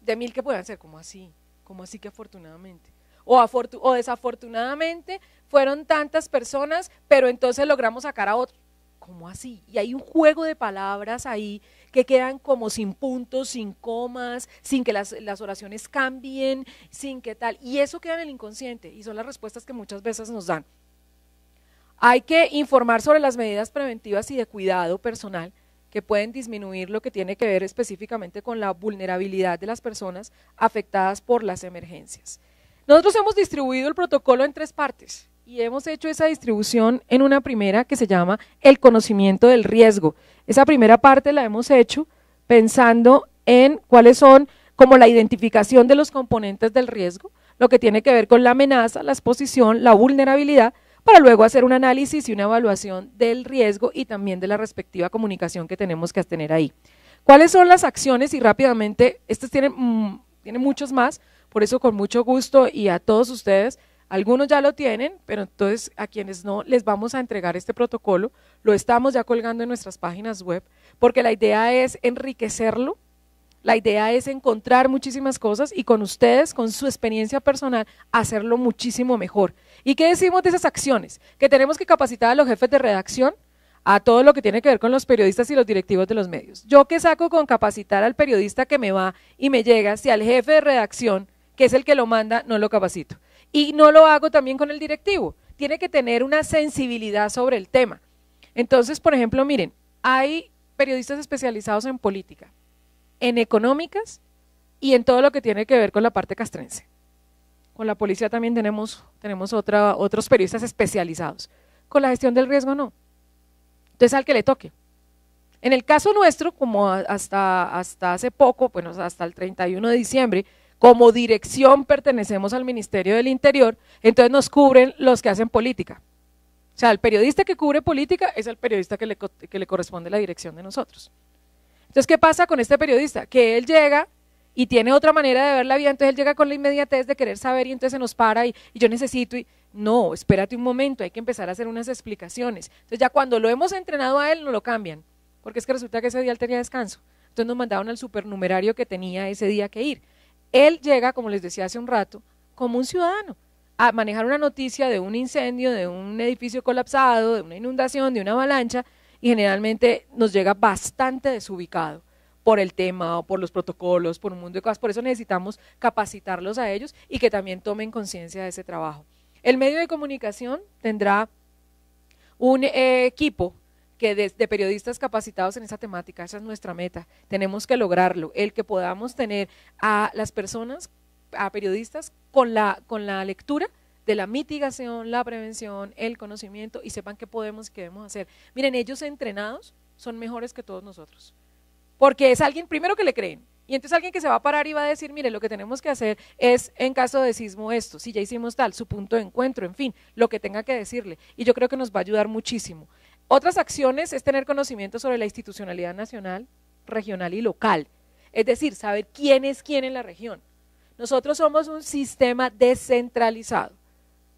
De mil que puedan ser, como así? como así que afortunadamente? O, desafortunadamente fueron tantas personas, pero entonces logramos sacar a otro. ¿Cómo así? Y hay un juego de palabras ahí que quedan como sin puntos, sin comas, sin que las, las, oraciones cambien, sin que tal. Y eso queda en el inconsciente y son las respuestas que muchas veces nos dan. Hay que informar sobre las medidas preventivas y de cuidado personal que pueden disminuir lo que tiene que ver específicamente con la vulnerabilidad de las personas afectadas por las emergencias. Nosotros hemos distribuido el protocolo en tres partes y hemos hecho esa distribución en una primera que se llama el conocimiento del riesgo. Esa primera parte la hemos hecho pensando en cuáles son como la identificación de los componentes del riesgo, lo que tiene que ver con la amenaza, la exposición, la vulnerabilidad, para luego hacer un análisis y una evaluación del riesgo y también de la respectiva comunicación que tenemos que tener ahí. ¿Cuáles son las acciones? Y rápidamente, estas tienen, mm, tienen muchos más, por eso con mucho gusto y a todos ustedes algunos ya lo tienen, pero entonces a quienes no les vamos a entregar este protocolo, lo estamos ya colgando en nuestras páginas web, porque la idea es enriquecerlo, la idea es encontrar muchísimas cosas y con ustedes, con su experiencia personal, hacerlo muchísimo mejor. ¿Y qué decimos de esas acciones? Que tenemos que capacitar a los jefes de redacción, a todo lo que tiene que ver con los periodistas y los directivos de los medios. Yo qué saco con capacitar al periodista que me va y me llega si al jefe de redacción, que es el que lo manda, no lo capacito? Y no lo hago también con el directivo. Tiene que tener una sensibilidad sobre el tema. Entonces, por ejemplo, miren, hay periodistas especializados en política, en económicas y en todo lo que tiene que ver con la parte castrense. Con la policía también tenemos, tenemos otra, otros periodistas especializados. Con la gestión del riesgo no. Entonces al que le toque. En el caso nuestro, como hasta, hasta hace poco, bueno, hasta el 31 de diciembre, como dirección pertenecemos al Ministerio del Interior, entonces nos cubren los que hacen política. O sea, el periodista que cubre política es el periodista que le, que le corresponde la dirección de nosotros. Entonces, ¿qué pasa con este periodista? Que él llega y tiene otra manera de ver la vida, entonces él llega con la inmediatez de querer saber y entonces se nos para y, y yo necesito y no, espérate un momento, hay que empezar a hacer unas explicaciones. Entonces ya cuando lo hemos entrenado a él, no lo cambian, porque es que resulta que ese día él tenía descanso. Entonces nos mandaron al supernumerario que tenía ese día que ir. Él llega, como les decía hace un rato, como un ciudadano a manejar una noticia de un incendio, de un edificio colapsado, de una inundación, de una avalancha, y generalmente nos llega bastante desubicado por el tema por los protocolos, por un mundo de cosas. Por eso necesitamos capacitarlos a ellos y que también tomen conciencia de ese trabajo. El medio de comunicación tendrá un equipo que de, periodistas capacitados en esa temática, esa es nuestra meta, tenemos que lograrlo, el que podamos tener a las personas, a periodistas con la, con la lectura de la mitigación, la prevención, el conocimiento y sepan qué podemos y qué debemos hacer. Miren, ellos entrenados son mejores que todos nosotros, porque es alguien primero que le creen, y entonces alguien que se va a parar y va a decir, mire, lo que tenemos que hacer es, en caso de sismo, esto, si ya hicimos tal, su punto de encuentro, en fin, lo que tenga que decirle. Y yo creo que nos va a ayudar muchísimo. Otras acciones es tener conocimiento sobre la institucionalidad nacional, regional y local. Es decir, saber quién es quién en la región. Nosotros somos un sistema descentralizado.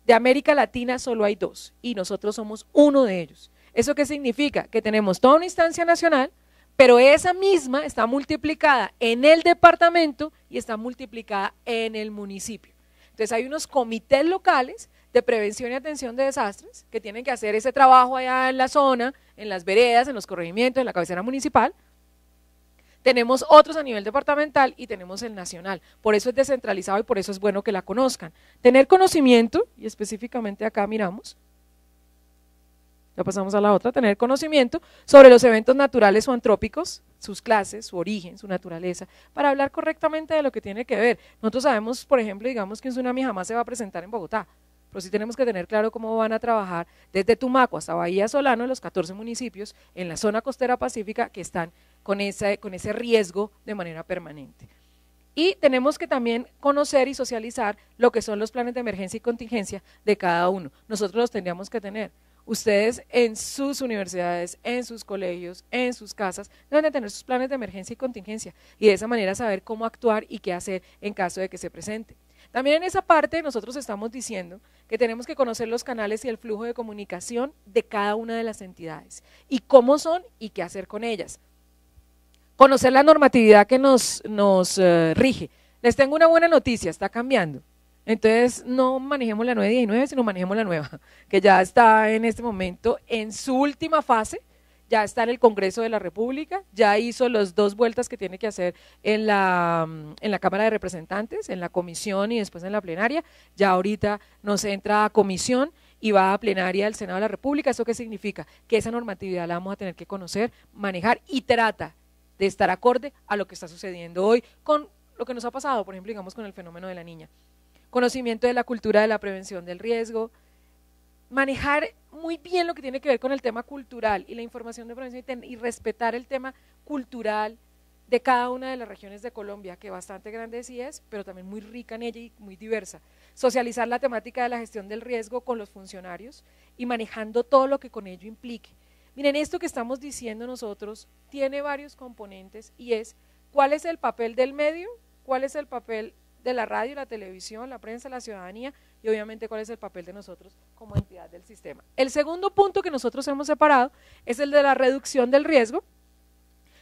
De América Latina solo hay dos y nosotros somos uno de ellos. ¿Eso qué significa? Que tenemos toda una instancia nacional, pero esa misma está multiplicada en el departamento y está multiplicada en el municipio. Entonces hay unos comités locales de prevención y atención de desastres que tienen que hacer ese trabajo allá en la zona, en las veredas, en los corregimientos, en la cabecera municipal. Tenemos otros a nivel departamental y tenemos el nacional. Por eso es descentralizado y por eso es bueno que la conozcan. Tener conocimiento, y específicamente acá miramos, ya pasamos a la otra, tener conocimiento sobre los eventos naturales o antrópicos, sus clases, su origen, su naturaleza, para hablar correctamente de lo que tiene que ver. Nosotros sabemos, por ejemplo, digamos que un tsunami jamás se va a presentar en Bogotá, pero sí tenemos que tener claro cómo van a trabajar desde Tumaco hasta Bahía Solano, los 14 municipios en la zona costera pacífica que están con ese, con ese riesgo de manera permanente. Y tenemos que también conocer y socializar lo que son los planes de emergencia y contingencia de cada uno. Nosotros los tendríamos que tener. ustedes en sus universidades, en sus colegios, en sus casas, deben de tener sus planes de emergencia y contingencia y de esa manera saber cómo actuar y qué hacer en caso de que se presente. También en esa parte nosotros estamos diciendo que tenemos que conocer los canales y el flujo de comunicación de cada una de las entidades y cómo son y qué hacer con ellas. Conocer la normatividad que nos, nos eh, rige. Les tengo una buena noticia, está cambiando. Entonces, no manejemos la 919, sino manejemos la nueva, que ya está en este momento en su última fase, ya está en el Congreso de la República, ya hizo las dos vueltas que tiene que hacer en la, en la Cámara de Representantes, en la comisión y después en la plenaria. Ya ahorita nos entra a comisión y va a plenaria del Senado de la República. ¿Eso qué significa? Que esa normatividad la vamos a tener que conocer, manejar y trata de estar acorde a lo que está sucediendo hoy con lo que nos ha pasado, por ejemplo, digamos con el fenómeno de la niña. Conocimiento de la cultura de la prevención del riesgo, manejar muy bien lo que tiene que ver con el tema cultural y la información de prevención y, respetar el tema cultural de cada una de las regiones de Colombia, que bastante grande sí es, pero también muy rica en ella y muy diversa. Socializar la temática de la gestión del riesgo con los funcionarios y manejando todo lo que con ello implique. Miren, esto que estamos diciendo nosotros tiene varios componentes y es cuál es el papel del medio, cuál es el papel de la radio, la televisión, la prensa, la ciudadanía y obviamente cuál es el papel de nosotros como entidad del sistema. El segundo punto que nosotros hemos separado es el de la reducción del riesgo,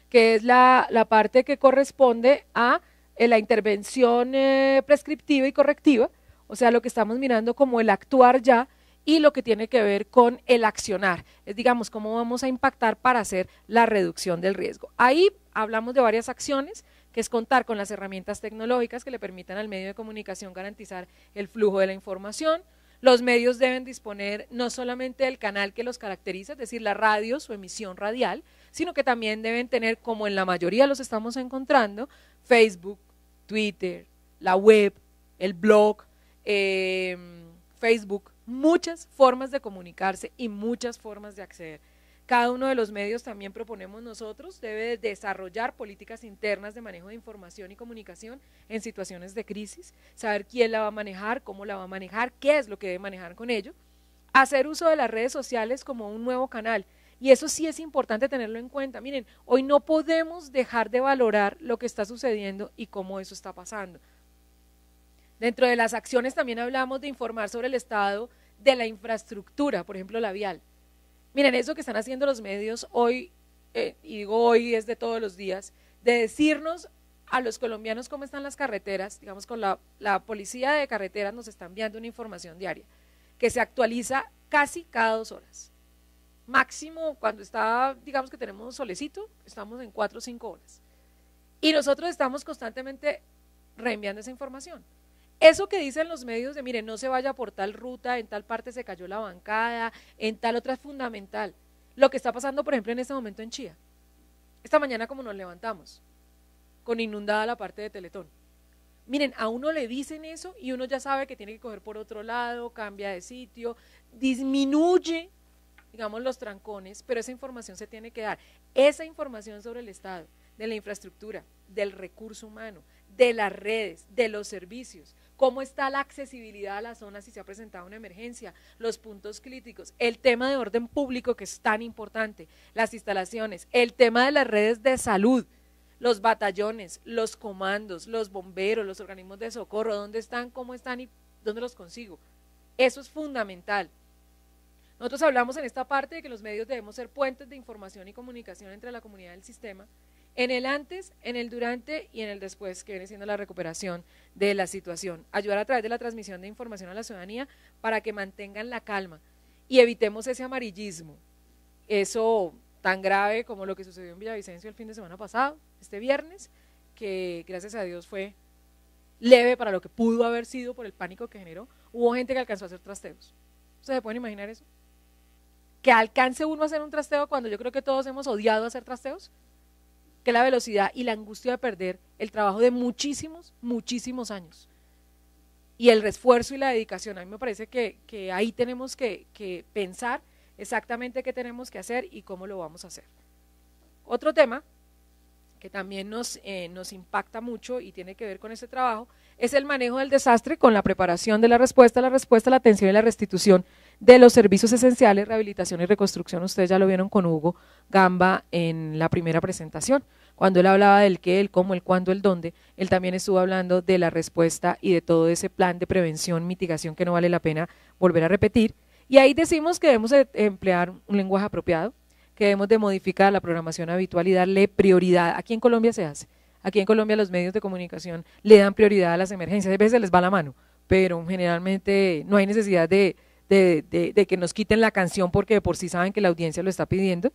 que es la, parte que corresponde a eh, la intervención eh, prescriptiva y correctiva, o sea, lo que estamos mirando como el actuar ya y lo que tiene que ver con el accionar, es digamos cómo vamos a impactar para hacer la reducción del riesgo. Ahí hablamos de varias acciones, es contar con las herramientas tecnológicas que le permitan al medio de comunicación garantizar el flujo de la información. Los medios deben disponer no solamente del canal que los caracteriza, es decir, la radio, su emisión radial, sino que también deben tener, como en la mayoría los estamos encontrando, Facebook, Twitter, la web, el blog, em, Facebook, muchas formas de comunicarse y muchas formas de acceder. Cada uno de los medios también proponemos nosotros debe desarrollar políticas internas de manejo de información y comunicación en situaciones de crisis, saber quién la va a manejar, cómo la va a manejar, qué es lo que debe manejar con ello, hacer uso de las redes sociales como un nuevo canal. Y eso sí es importante tenerlo en cuenta. Miren, hoy no podemos dejar de valorar lo que está sucediendo y cómo eso está pasando. Dentro de las acciones también hablamos de informar sobre el estado de la infraestructura, por ejemplo, la vial. Miren, eso que están haciendo los medios hoy, eh, y digo hoy es de todos los días, de decirnos a los colombianos cómo están las carreteras, digamos con la, policía de carreteras nos está enviando una información diaria que se actualiza casi cada dos horas. Máximo cuando está, digamos que tenemos solecito, estamos en cuatro o cinco horas. Y nosotros estamos constantemente reenviando esa información. Eso que dicen los medios de, mire, no se vaya por tal ruta, en tal parte se cayó la bancada, en tal otra es fundamental. Lo que está pasando, por ejemplo, en este momento en Chía. Esta mañana como nos levantamos, con inundada la parte de Teletón. Miren, a uno le dicen eso y uno ya sabe que tiene que coger por otro lado, cambia de sitio, disminuye, digamos, los trancones, pero esa información se tiene que dar. Esa información sobre el Estado, de la infraestructura, del recurso humano, de las redes, de los servicios, cómo está la accesibilidad a la zona si se ha presentado una emergencia, los puntos críticos, el tema de orden público que es tan importante, las instalaciones, el tema de las redes de salud, los batallones, los comandos, los bomberos, los organismos de socorro, dónde están, cómo están y dónde los consigo. Eso es fundamental. Nosotros hablamos en esta parte de que los medios debemos ser puentes de información y comunicación entre la comunidad y el sistema en el antes, en el durante y en el después, que viene siendo la recuperación de la situación. Ayudar a través de la transmisión de información a la ciudadanía para que mantengan la calma y evitemos ese amarillismo, eso tan grave como lo que sucedió en Villavicencio el fin de semana pasado, este viernes, que gracias a Dios fue leve para lo que pudo haber sido por el pánico que generó. Hubo gente que alcanzó a hacer trasteos. ¿Ustedes pueden imaginar eso? Que alcance uno a hacer un trasteo cuando yo creo que todos hemos odiado hacer trasteos la velocidad y la angustia de perder el trabajo de muchísimos, muchísimos años. Y el esfuerzo y la dedicación. A mí me parece que, ahí tenemos que, pensar exactamente qué tenemos que hacer y cómo lo vamos a hacer. Otro tema que también nos, eh, nos impacta mucho y tiene que ver con ese trabajo, es el manejo del desastre con la preparación de la respuesta, la respuesta, la atención y la restitución de los servicios esenciales, rehabilitación y reconstrucción. Ustedes ya lo vieron con Hugo Gamba en la primera presentación. Cuando él hablaba del qué, el cómo, el cuándo, el dónde, él también estuvo hablando de la respuesta y de todo ese plan de prevención, mitigación que no vale la pena volver a repetir. Y ahí decimos que debemos emplear un lenguaje apropiado, que debemos de modificar la programación habitual y darle prioridad. Aquí en Colombia se hace. Aquí en Colombia los medios de comunicación le dan prioridad a las emergencias. A veces les va la mano, pero generalmente no hay necesidad de, de, que nos quiten la canción porque por sí saben que la audiencia lo está pidiendo.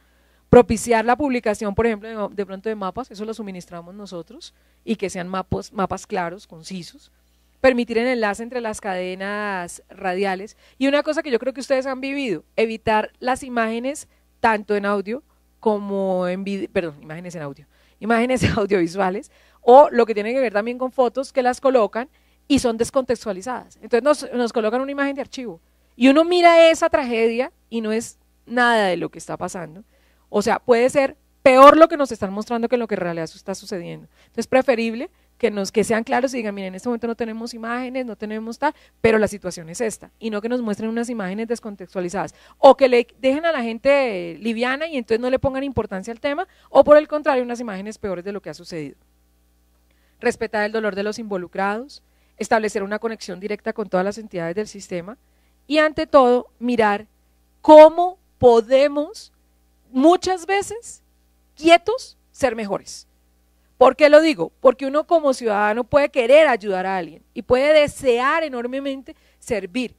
Propiciar la publicación, por ejemplo, de, pronto de mapas, eso lo suministramos nosotros, y que sean mapas, mapas claros, concisos. Permitir el enlace entre las cadenas radiales. Y una cosa que yo creo que ustedes han vivido, evitar las imágenes tanto en audio como en video, perdón, imágenes en audio, imágenes audiovisuales, o lo que tiene que ver también con fotos que las colocan y son descontextualizadas. Entonces nos colocan una imagen de archivo y uno mira esa tragedia y no es nada de lo que está pasando. O sea, puede ser peor lo que nos están mostrando que lo que en realidad está sucediendo. Entonces, preferible que nos que sean claros y digan, miren, en este momento no tenemos imágenes, no tenemos tal, pero la situación es esta, y no que nos muestren unas imágenes descontextualizadas, o que le dejen a la gente liviana y entonces no le pongan importancia al tema, o por el contrario, unas imágenes peores de lo que ha sucedido. Respetar el dolor de los involucrados, establecer una conexión directa con todas las entidades del sistema, y ante todo mirar cómo podemos muchas veces quietos ser mejores. ¿Por qué lo digo? Porque uno como ciudadano puede querer ayudar a alguien y puede desear enormemente servir,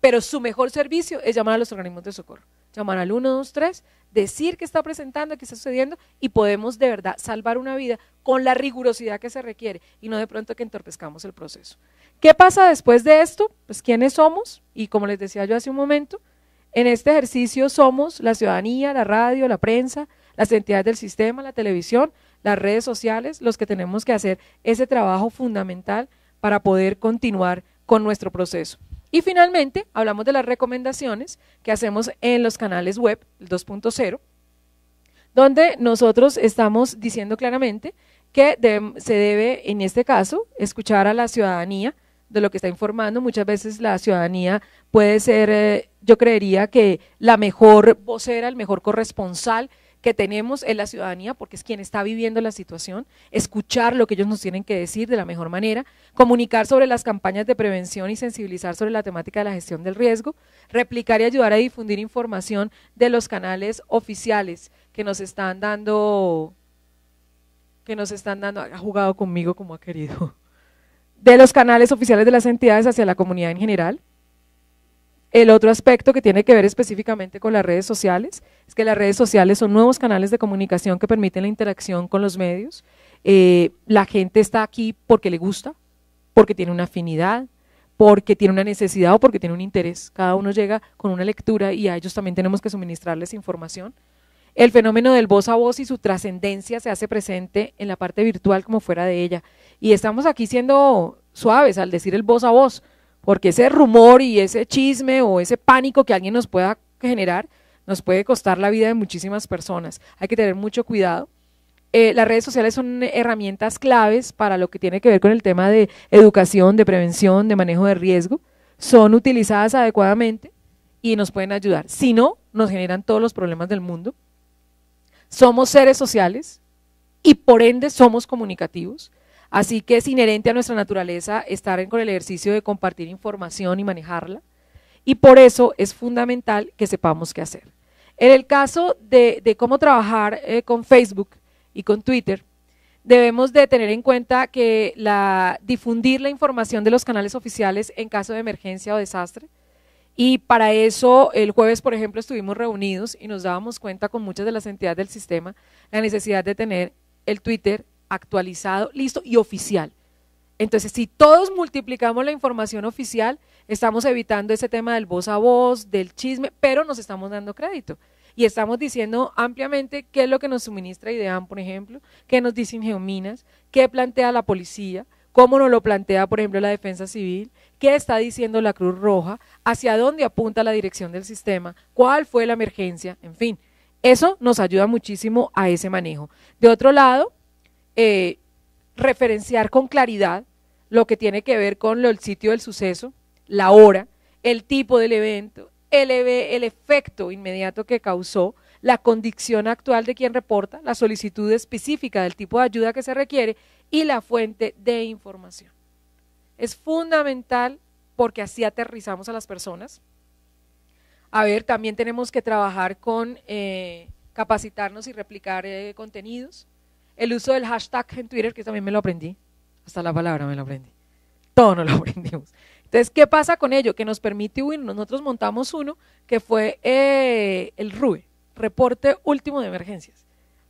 pero su mejor servicio es llamar a los organismos de socorro, llamar al 123, decir qué está presentando, qué está sucediendo y podemos de verdad salvar una vida con la rigurosidad que se requiere y no de pronto que entorpezcamos el proceso. ¿Qué pasa después de esto? Pues quiénes somos y como les decía yo hace un momento, en este ejercicio somos la ciudadanía, la radio, la prensa, las entidades del sistema, la televisión, las redes sociales, los que tenemos que hacer ese trabajo fundamental para poder continuar con nuestro proceso. Y finalmente, hablamos de las recomendaciones que hacemos en los canales web, el 2.0, donde nosotros estamos diciendo claramente que se debe, en este caso, escuchar a la ciudadanía, de lo que está informando. Muchas veces la ciudadanía puede ser, eh, yo creería que la mejor vocera, el mejor corresponsal que tenemos es la ciudadanía, porque es quien está viviendo la situación, escuchar lo que ellos nos tienen que decir de la mejor manera, comunicar sobre las campañas de prevención y sensibilizar sobre la temática de la gestión del riesgo, replicar y ayudar a difundir información de los canales oficiales que nos están dando, que nos están dando, ha jugado conmigo como ha querido de los canales oficiales de las entidades hacia la comunidad en general. El otro aspecto que tiene que ver específicamente con las redes sociales es que las redes sociales son nuevos canales de comunicación que permiten la interacción con los medios. Eh, la gente está aquí porque le gusta, porque tiene una afinidad, porque tiene una necesidad o porque tiene un interés. Cada uno llega con una lectura y a ellos también tenemos que suministrarles información. El fenómeno del voz a voz y su trascendencia se hace presente en la parte virtual como fuera de ella. Y estamos aquí siendo suaves al decir el voz a voz, porque ese rumor y ese chisme o ese pánico que alguien nos pueda generar nos puede costar la vida de muchísimas personas. Hay que tener mucho cuidado. Eh, las redes sociales son herramientas claves para lo que tiene que ver con el tema de educación, de prevención, de manejo de riesgo. Son utilizadas adecuadamente y nos pueden ayudar. Si no, nos generan todos los problemas del mundo. Somos seres sociales y por ende somos comunicativos. Así que es inherente a nuestra naturaleza estar con el ejercicio de compartir información y manejarla. Y por eso es fundamental que sepamos qué hacer. En el caso de, cómo trabajar eh, con Facebook y con Twitter, debemos de tener en cuenta que difundir la información de los canales oficiales en caso de emergencia o desastre. Y para eso, el jueves, por ejemplo, estuvimos reunidos y nos dábamos cuenta con muchas de las entidades del sistema la necesidad de tener el Twitter actualizado, listo y oficial. Entonces, si todos multiplicamos la información oficial, estamos evitando ese tema del voz a voz, del chisme, pero nos estamos dando crédito. Y estamos diciendo ampliamente qué es lo que nos suministra IDEAM, por ejemplo, qué nos dice Geominas, qué plantea la policía, cómo nos lo plantea, por ejemplo, la defensa civil, qué está diciendo la Cruz Roja, hacia dónde apunta la dirección del sistema, cuál fue la emergencia, en fin. Eso nos ayuda muchísimo a ese manejo. De otro lado, eh, referenciar con claridad lo que tiene que ver con el sitio del suceso, la hora, el tipo del evento el, efecto inmediato que causó, la condición actual de quien reporta, la solicitud específica del tipo de ayuda que se requiere y la fuente de información. Es fundamental porque así aterrizamos a las personas. A ver, también tenemos que trabajar con eh, capacitarnos y replicar eh, contenidos. El uso del hashtag en Twitter, que también me lo aprendí. Hasta la palabra me lo aprendí. Todo no lo aprendimos. Entonces, ¿qué pasa con ello? Que nos permite huir. Nosotros montamos uno que fue eh, el RUE, reporte último de emergencias.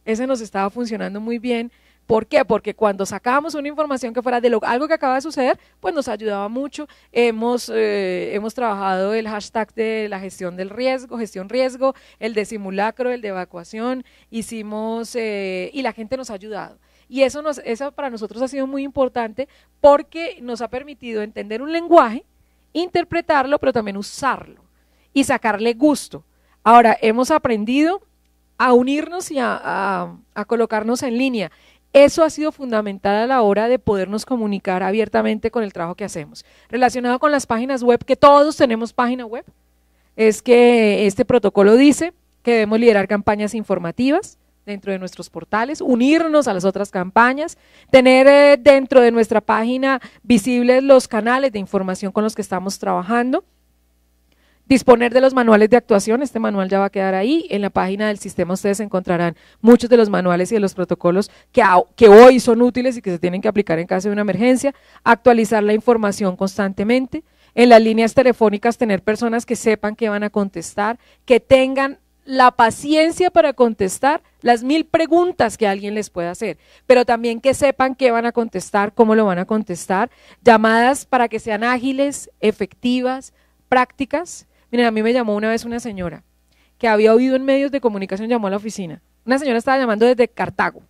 Ese nos estaba funcionando muy bien. ¿Por qué? Porque cuando sacábamos una información que fuera de lo, algo que acaba de suceder, pues nos ayudaba mucho. Hemos, eh, hemos trabajado el hashtag de la gestión del riesgo, gestión riesgo, el de simulacro, el de evacuación, hicimos, eh, y la gente nos ha ayudado. Y eso, nos, eso para nosotros ha sido muy importante porque nos ha permitido entender un lenguaje, interpretarlo, pero también usarlo y sacarle gusto. Ahora, hemos aprendido a unirnos y a, colocarnos en línea. Eso ha sido fundamental a la hora de podernos comunicar abiertamente con el trabajo que hacemos. Relacionado con las páginas web, que todos tenemos página web, es que este protocolo dice que debemos liderar campañas informativas dentro de nuestros portales, unirnos a las otras campañas, tener eh, dentro de nuestra página visibles los canales de información con los que estamos trabajando Disponer de los manuales de actuación, este manual ya va a quedar ahí. En la página del sistema ustedes encontrarán muchos de los manuales y de los protocolos que, hoy son útiles y que se tienen que aplicar en caso de una emergencia. Actualizar la información constantemente. En las líneas telefónicas tener personas que sepan que van a contestar, que tengan la paciencia para contestar las mil preguntas que alguien les pueda hacer, pero también que sepan qué van a contestar, cómo lo van a contestar, llamadas para que sean ágiles, efectivas, prácticas, Miren, a mí me llamó una vez una señora que había oído en medios de comunicación, llamó a la oficina. Una señora estaba llamando desde Cartago.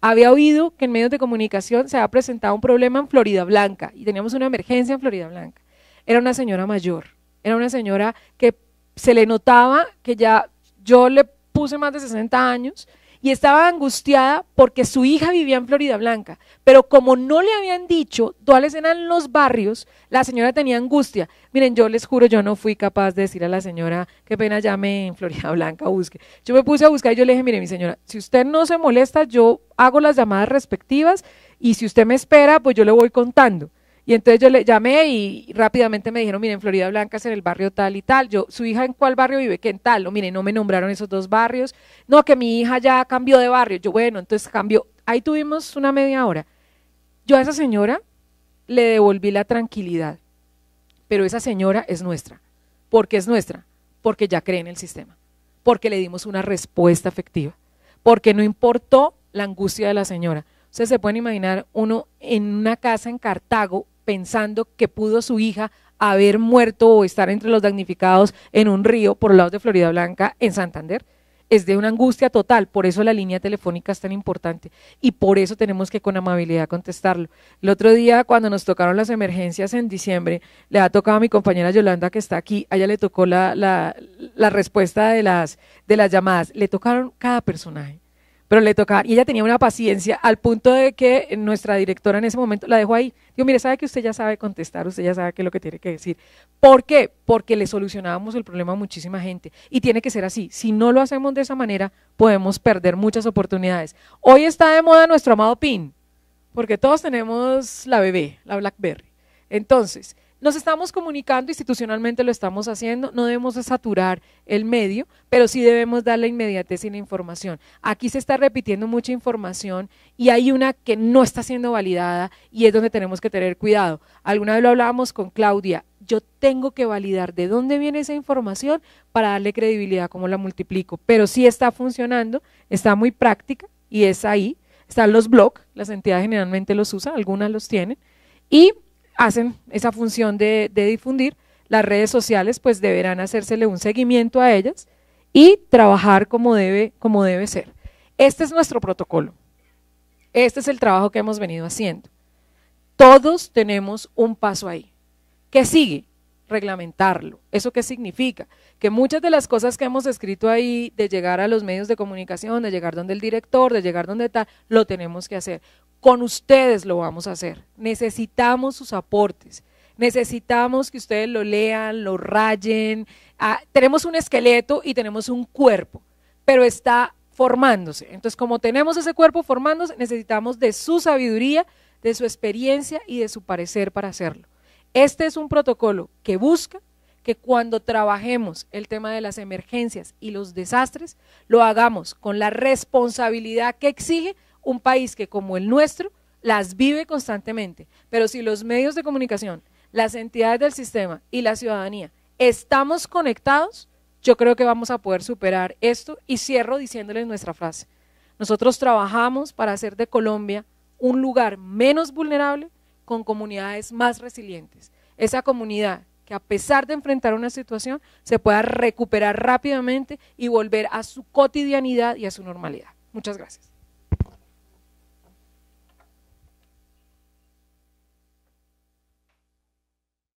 Había oído que en medios de comunicación se había presentado un problema en Florida Blanca y teníamos una emergencia en Florida Blanca. Era una señora mayor, era una señora que se le notaba que ya yo le puse más de 60 años y estaba angustiada porque su hija vivía en Florida Blanca, pero como no le habían dicho cuáles eran los barrios, la señora tenía angustia. Miren, yo les juro, yo no fui capaz de decir a la señora, qué pena llame en Florida Blanca, busque. Yo me puse a buscar y yo le dije, mire, mi señora, si usted no se molesta, yo hago las llamadas respectivas y si usted me espera, pues yo le voy contando. Y entonces yo le llamé y rápidamente me dijeron, miren, Florida Blanca es en el barrio tal y tal. Yo, ¿su hija en cuál barrio vive? que en tal? No, miren, no me nombraron esos dos barrios. No, que mi hija ya cambió de barrio. Yo, bueno, entonces cambió. Ahí tuvimos una media hora. Yo a esa señora le devolví la tranquilidad. Pero esa señora es nuestra. ¿Por qué es nuestra? Porque ya cree en el sistema. Porque le dimos una respuesta efectiva. Porque no importó la angustia de la señora. Ustedes se pueden imaginar uno en una casa en Cartago pensando que pudo su hija haber muerto o estar entre los damnificados en un río por lados de Florida Blanca en Santander. Es de una angustia total, por eso la línea telefónica es tan importante y por eso tenemos que con amabilidad contestarlo. El otro día, cuando nos tocaron las emergencias en diciembre, le ha tocado a mi compañera Yolanda que está aquí, a ella le tocó la, la, la respuesta de las, de las llamadas, le tocaron cada personaje pero le tocaba, y ella tenía una paciencia al punto de que nuestra directora en ese momento la dejó ahí. Digo, mire, sabe que usted ya sabe contestar, usted ya sabe qué es lo que tiene que decir. ¿Por qué? Porque le solucionábamos el problema a muchísima gente. Y tiene que ser así. Si no lo hacemos de esa manera, podemos perder muchas oportunidades. Hoy está de moda nuestro amado PIN, porque todos tenemos la bebé, la BlackBerry. Entonces, nos estamos comunicando, institucionalmente lo estamos haciendo, no debemos saturar el medio, pero sí debemos dar la inmediatez y la información. Aquí se está repitiendo mucha información y hay una que no está siendo validada y es donde tenemos que tener cuidado. Alguna vez lo hablábamos con Claudia, yo tengo que validar de dónde viene esa información para darle credibilidad, cómo la multiplico, pero sí está funcionando, está muy práctica y es ahí. Están los blogs, las entidades generalmente los usan, algunas los tienen, y hacen esa función de, difundir, las redes sociales pues deberán hacérsele un seguimiento a ellas y trabajar como debe, como debe ser. Este es nuestro protocolo. Este es el trabajo que hemos venido haciendo. Todos tenemos un paso ahí. ¿Qué sigue? reglamentarlo. ¿Eso qué significa? Que muchas de las cosas que hemos escrito ahí, de llegar a los medios de comunicación, de llegar donde el director, de llegar donde tal, lo tenemos que hacer. Con ustedes lo vamos a hacer. Necesitamos sus aportes. Necesitamos que ustedes lo lean, lo rayen. Ah, tenemos un esqueleto y tenemos un cuerpo, pero está formándose. Entonces, como tenemos ese cuerpo formándose, necesitamos de su sabiduría, de su experiencia y de su parecer para hacerlo. Este es un protocolo que busca que cuando trabajemos el tema de las emergencias y los desastres, lo hagamos con la responsabilidad que exige un país que como el nuestro las vive constantemente. Pero si los medios de comunicación, las entidades del sistema y la ciudadanía estamos conectados, yo creo que vamos a poder superar esto y cierro diciéndoles nuestra frase. Nosotros trabajamos para hacer de Colombia un lugar menos vulnerable con comunidades más resilientes. Esa comunidad que a pesar de enfrentar una situación se pueda recuperar rápidamente y volver a su cotidianidad y a su normalidad. Muchas gracias.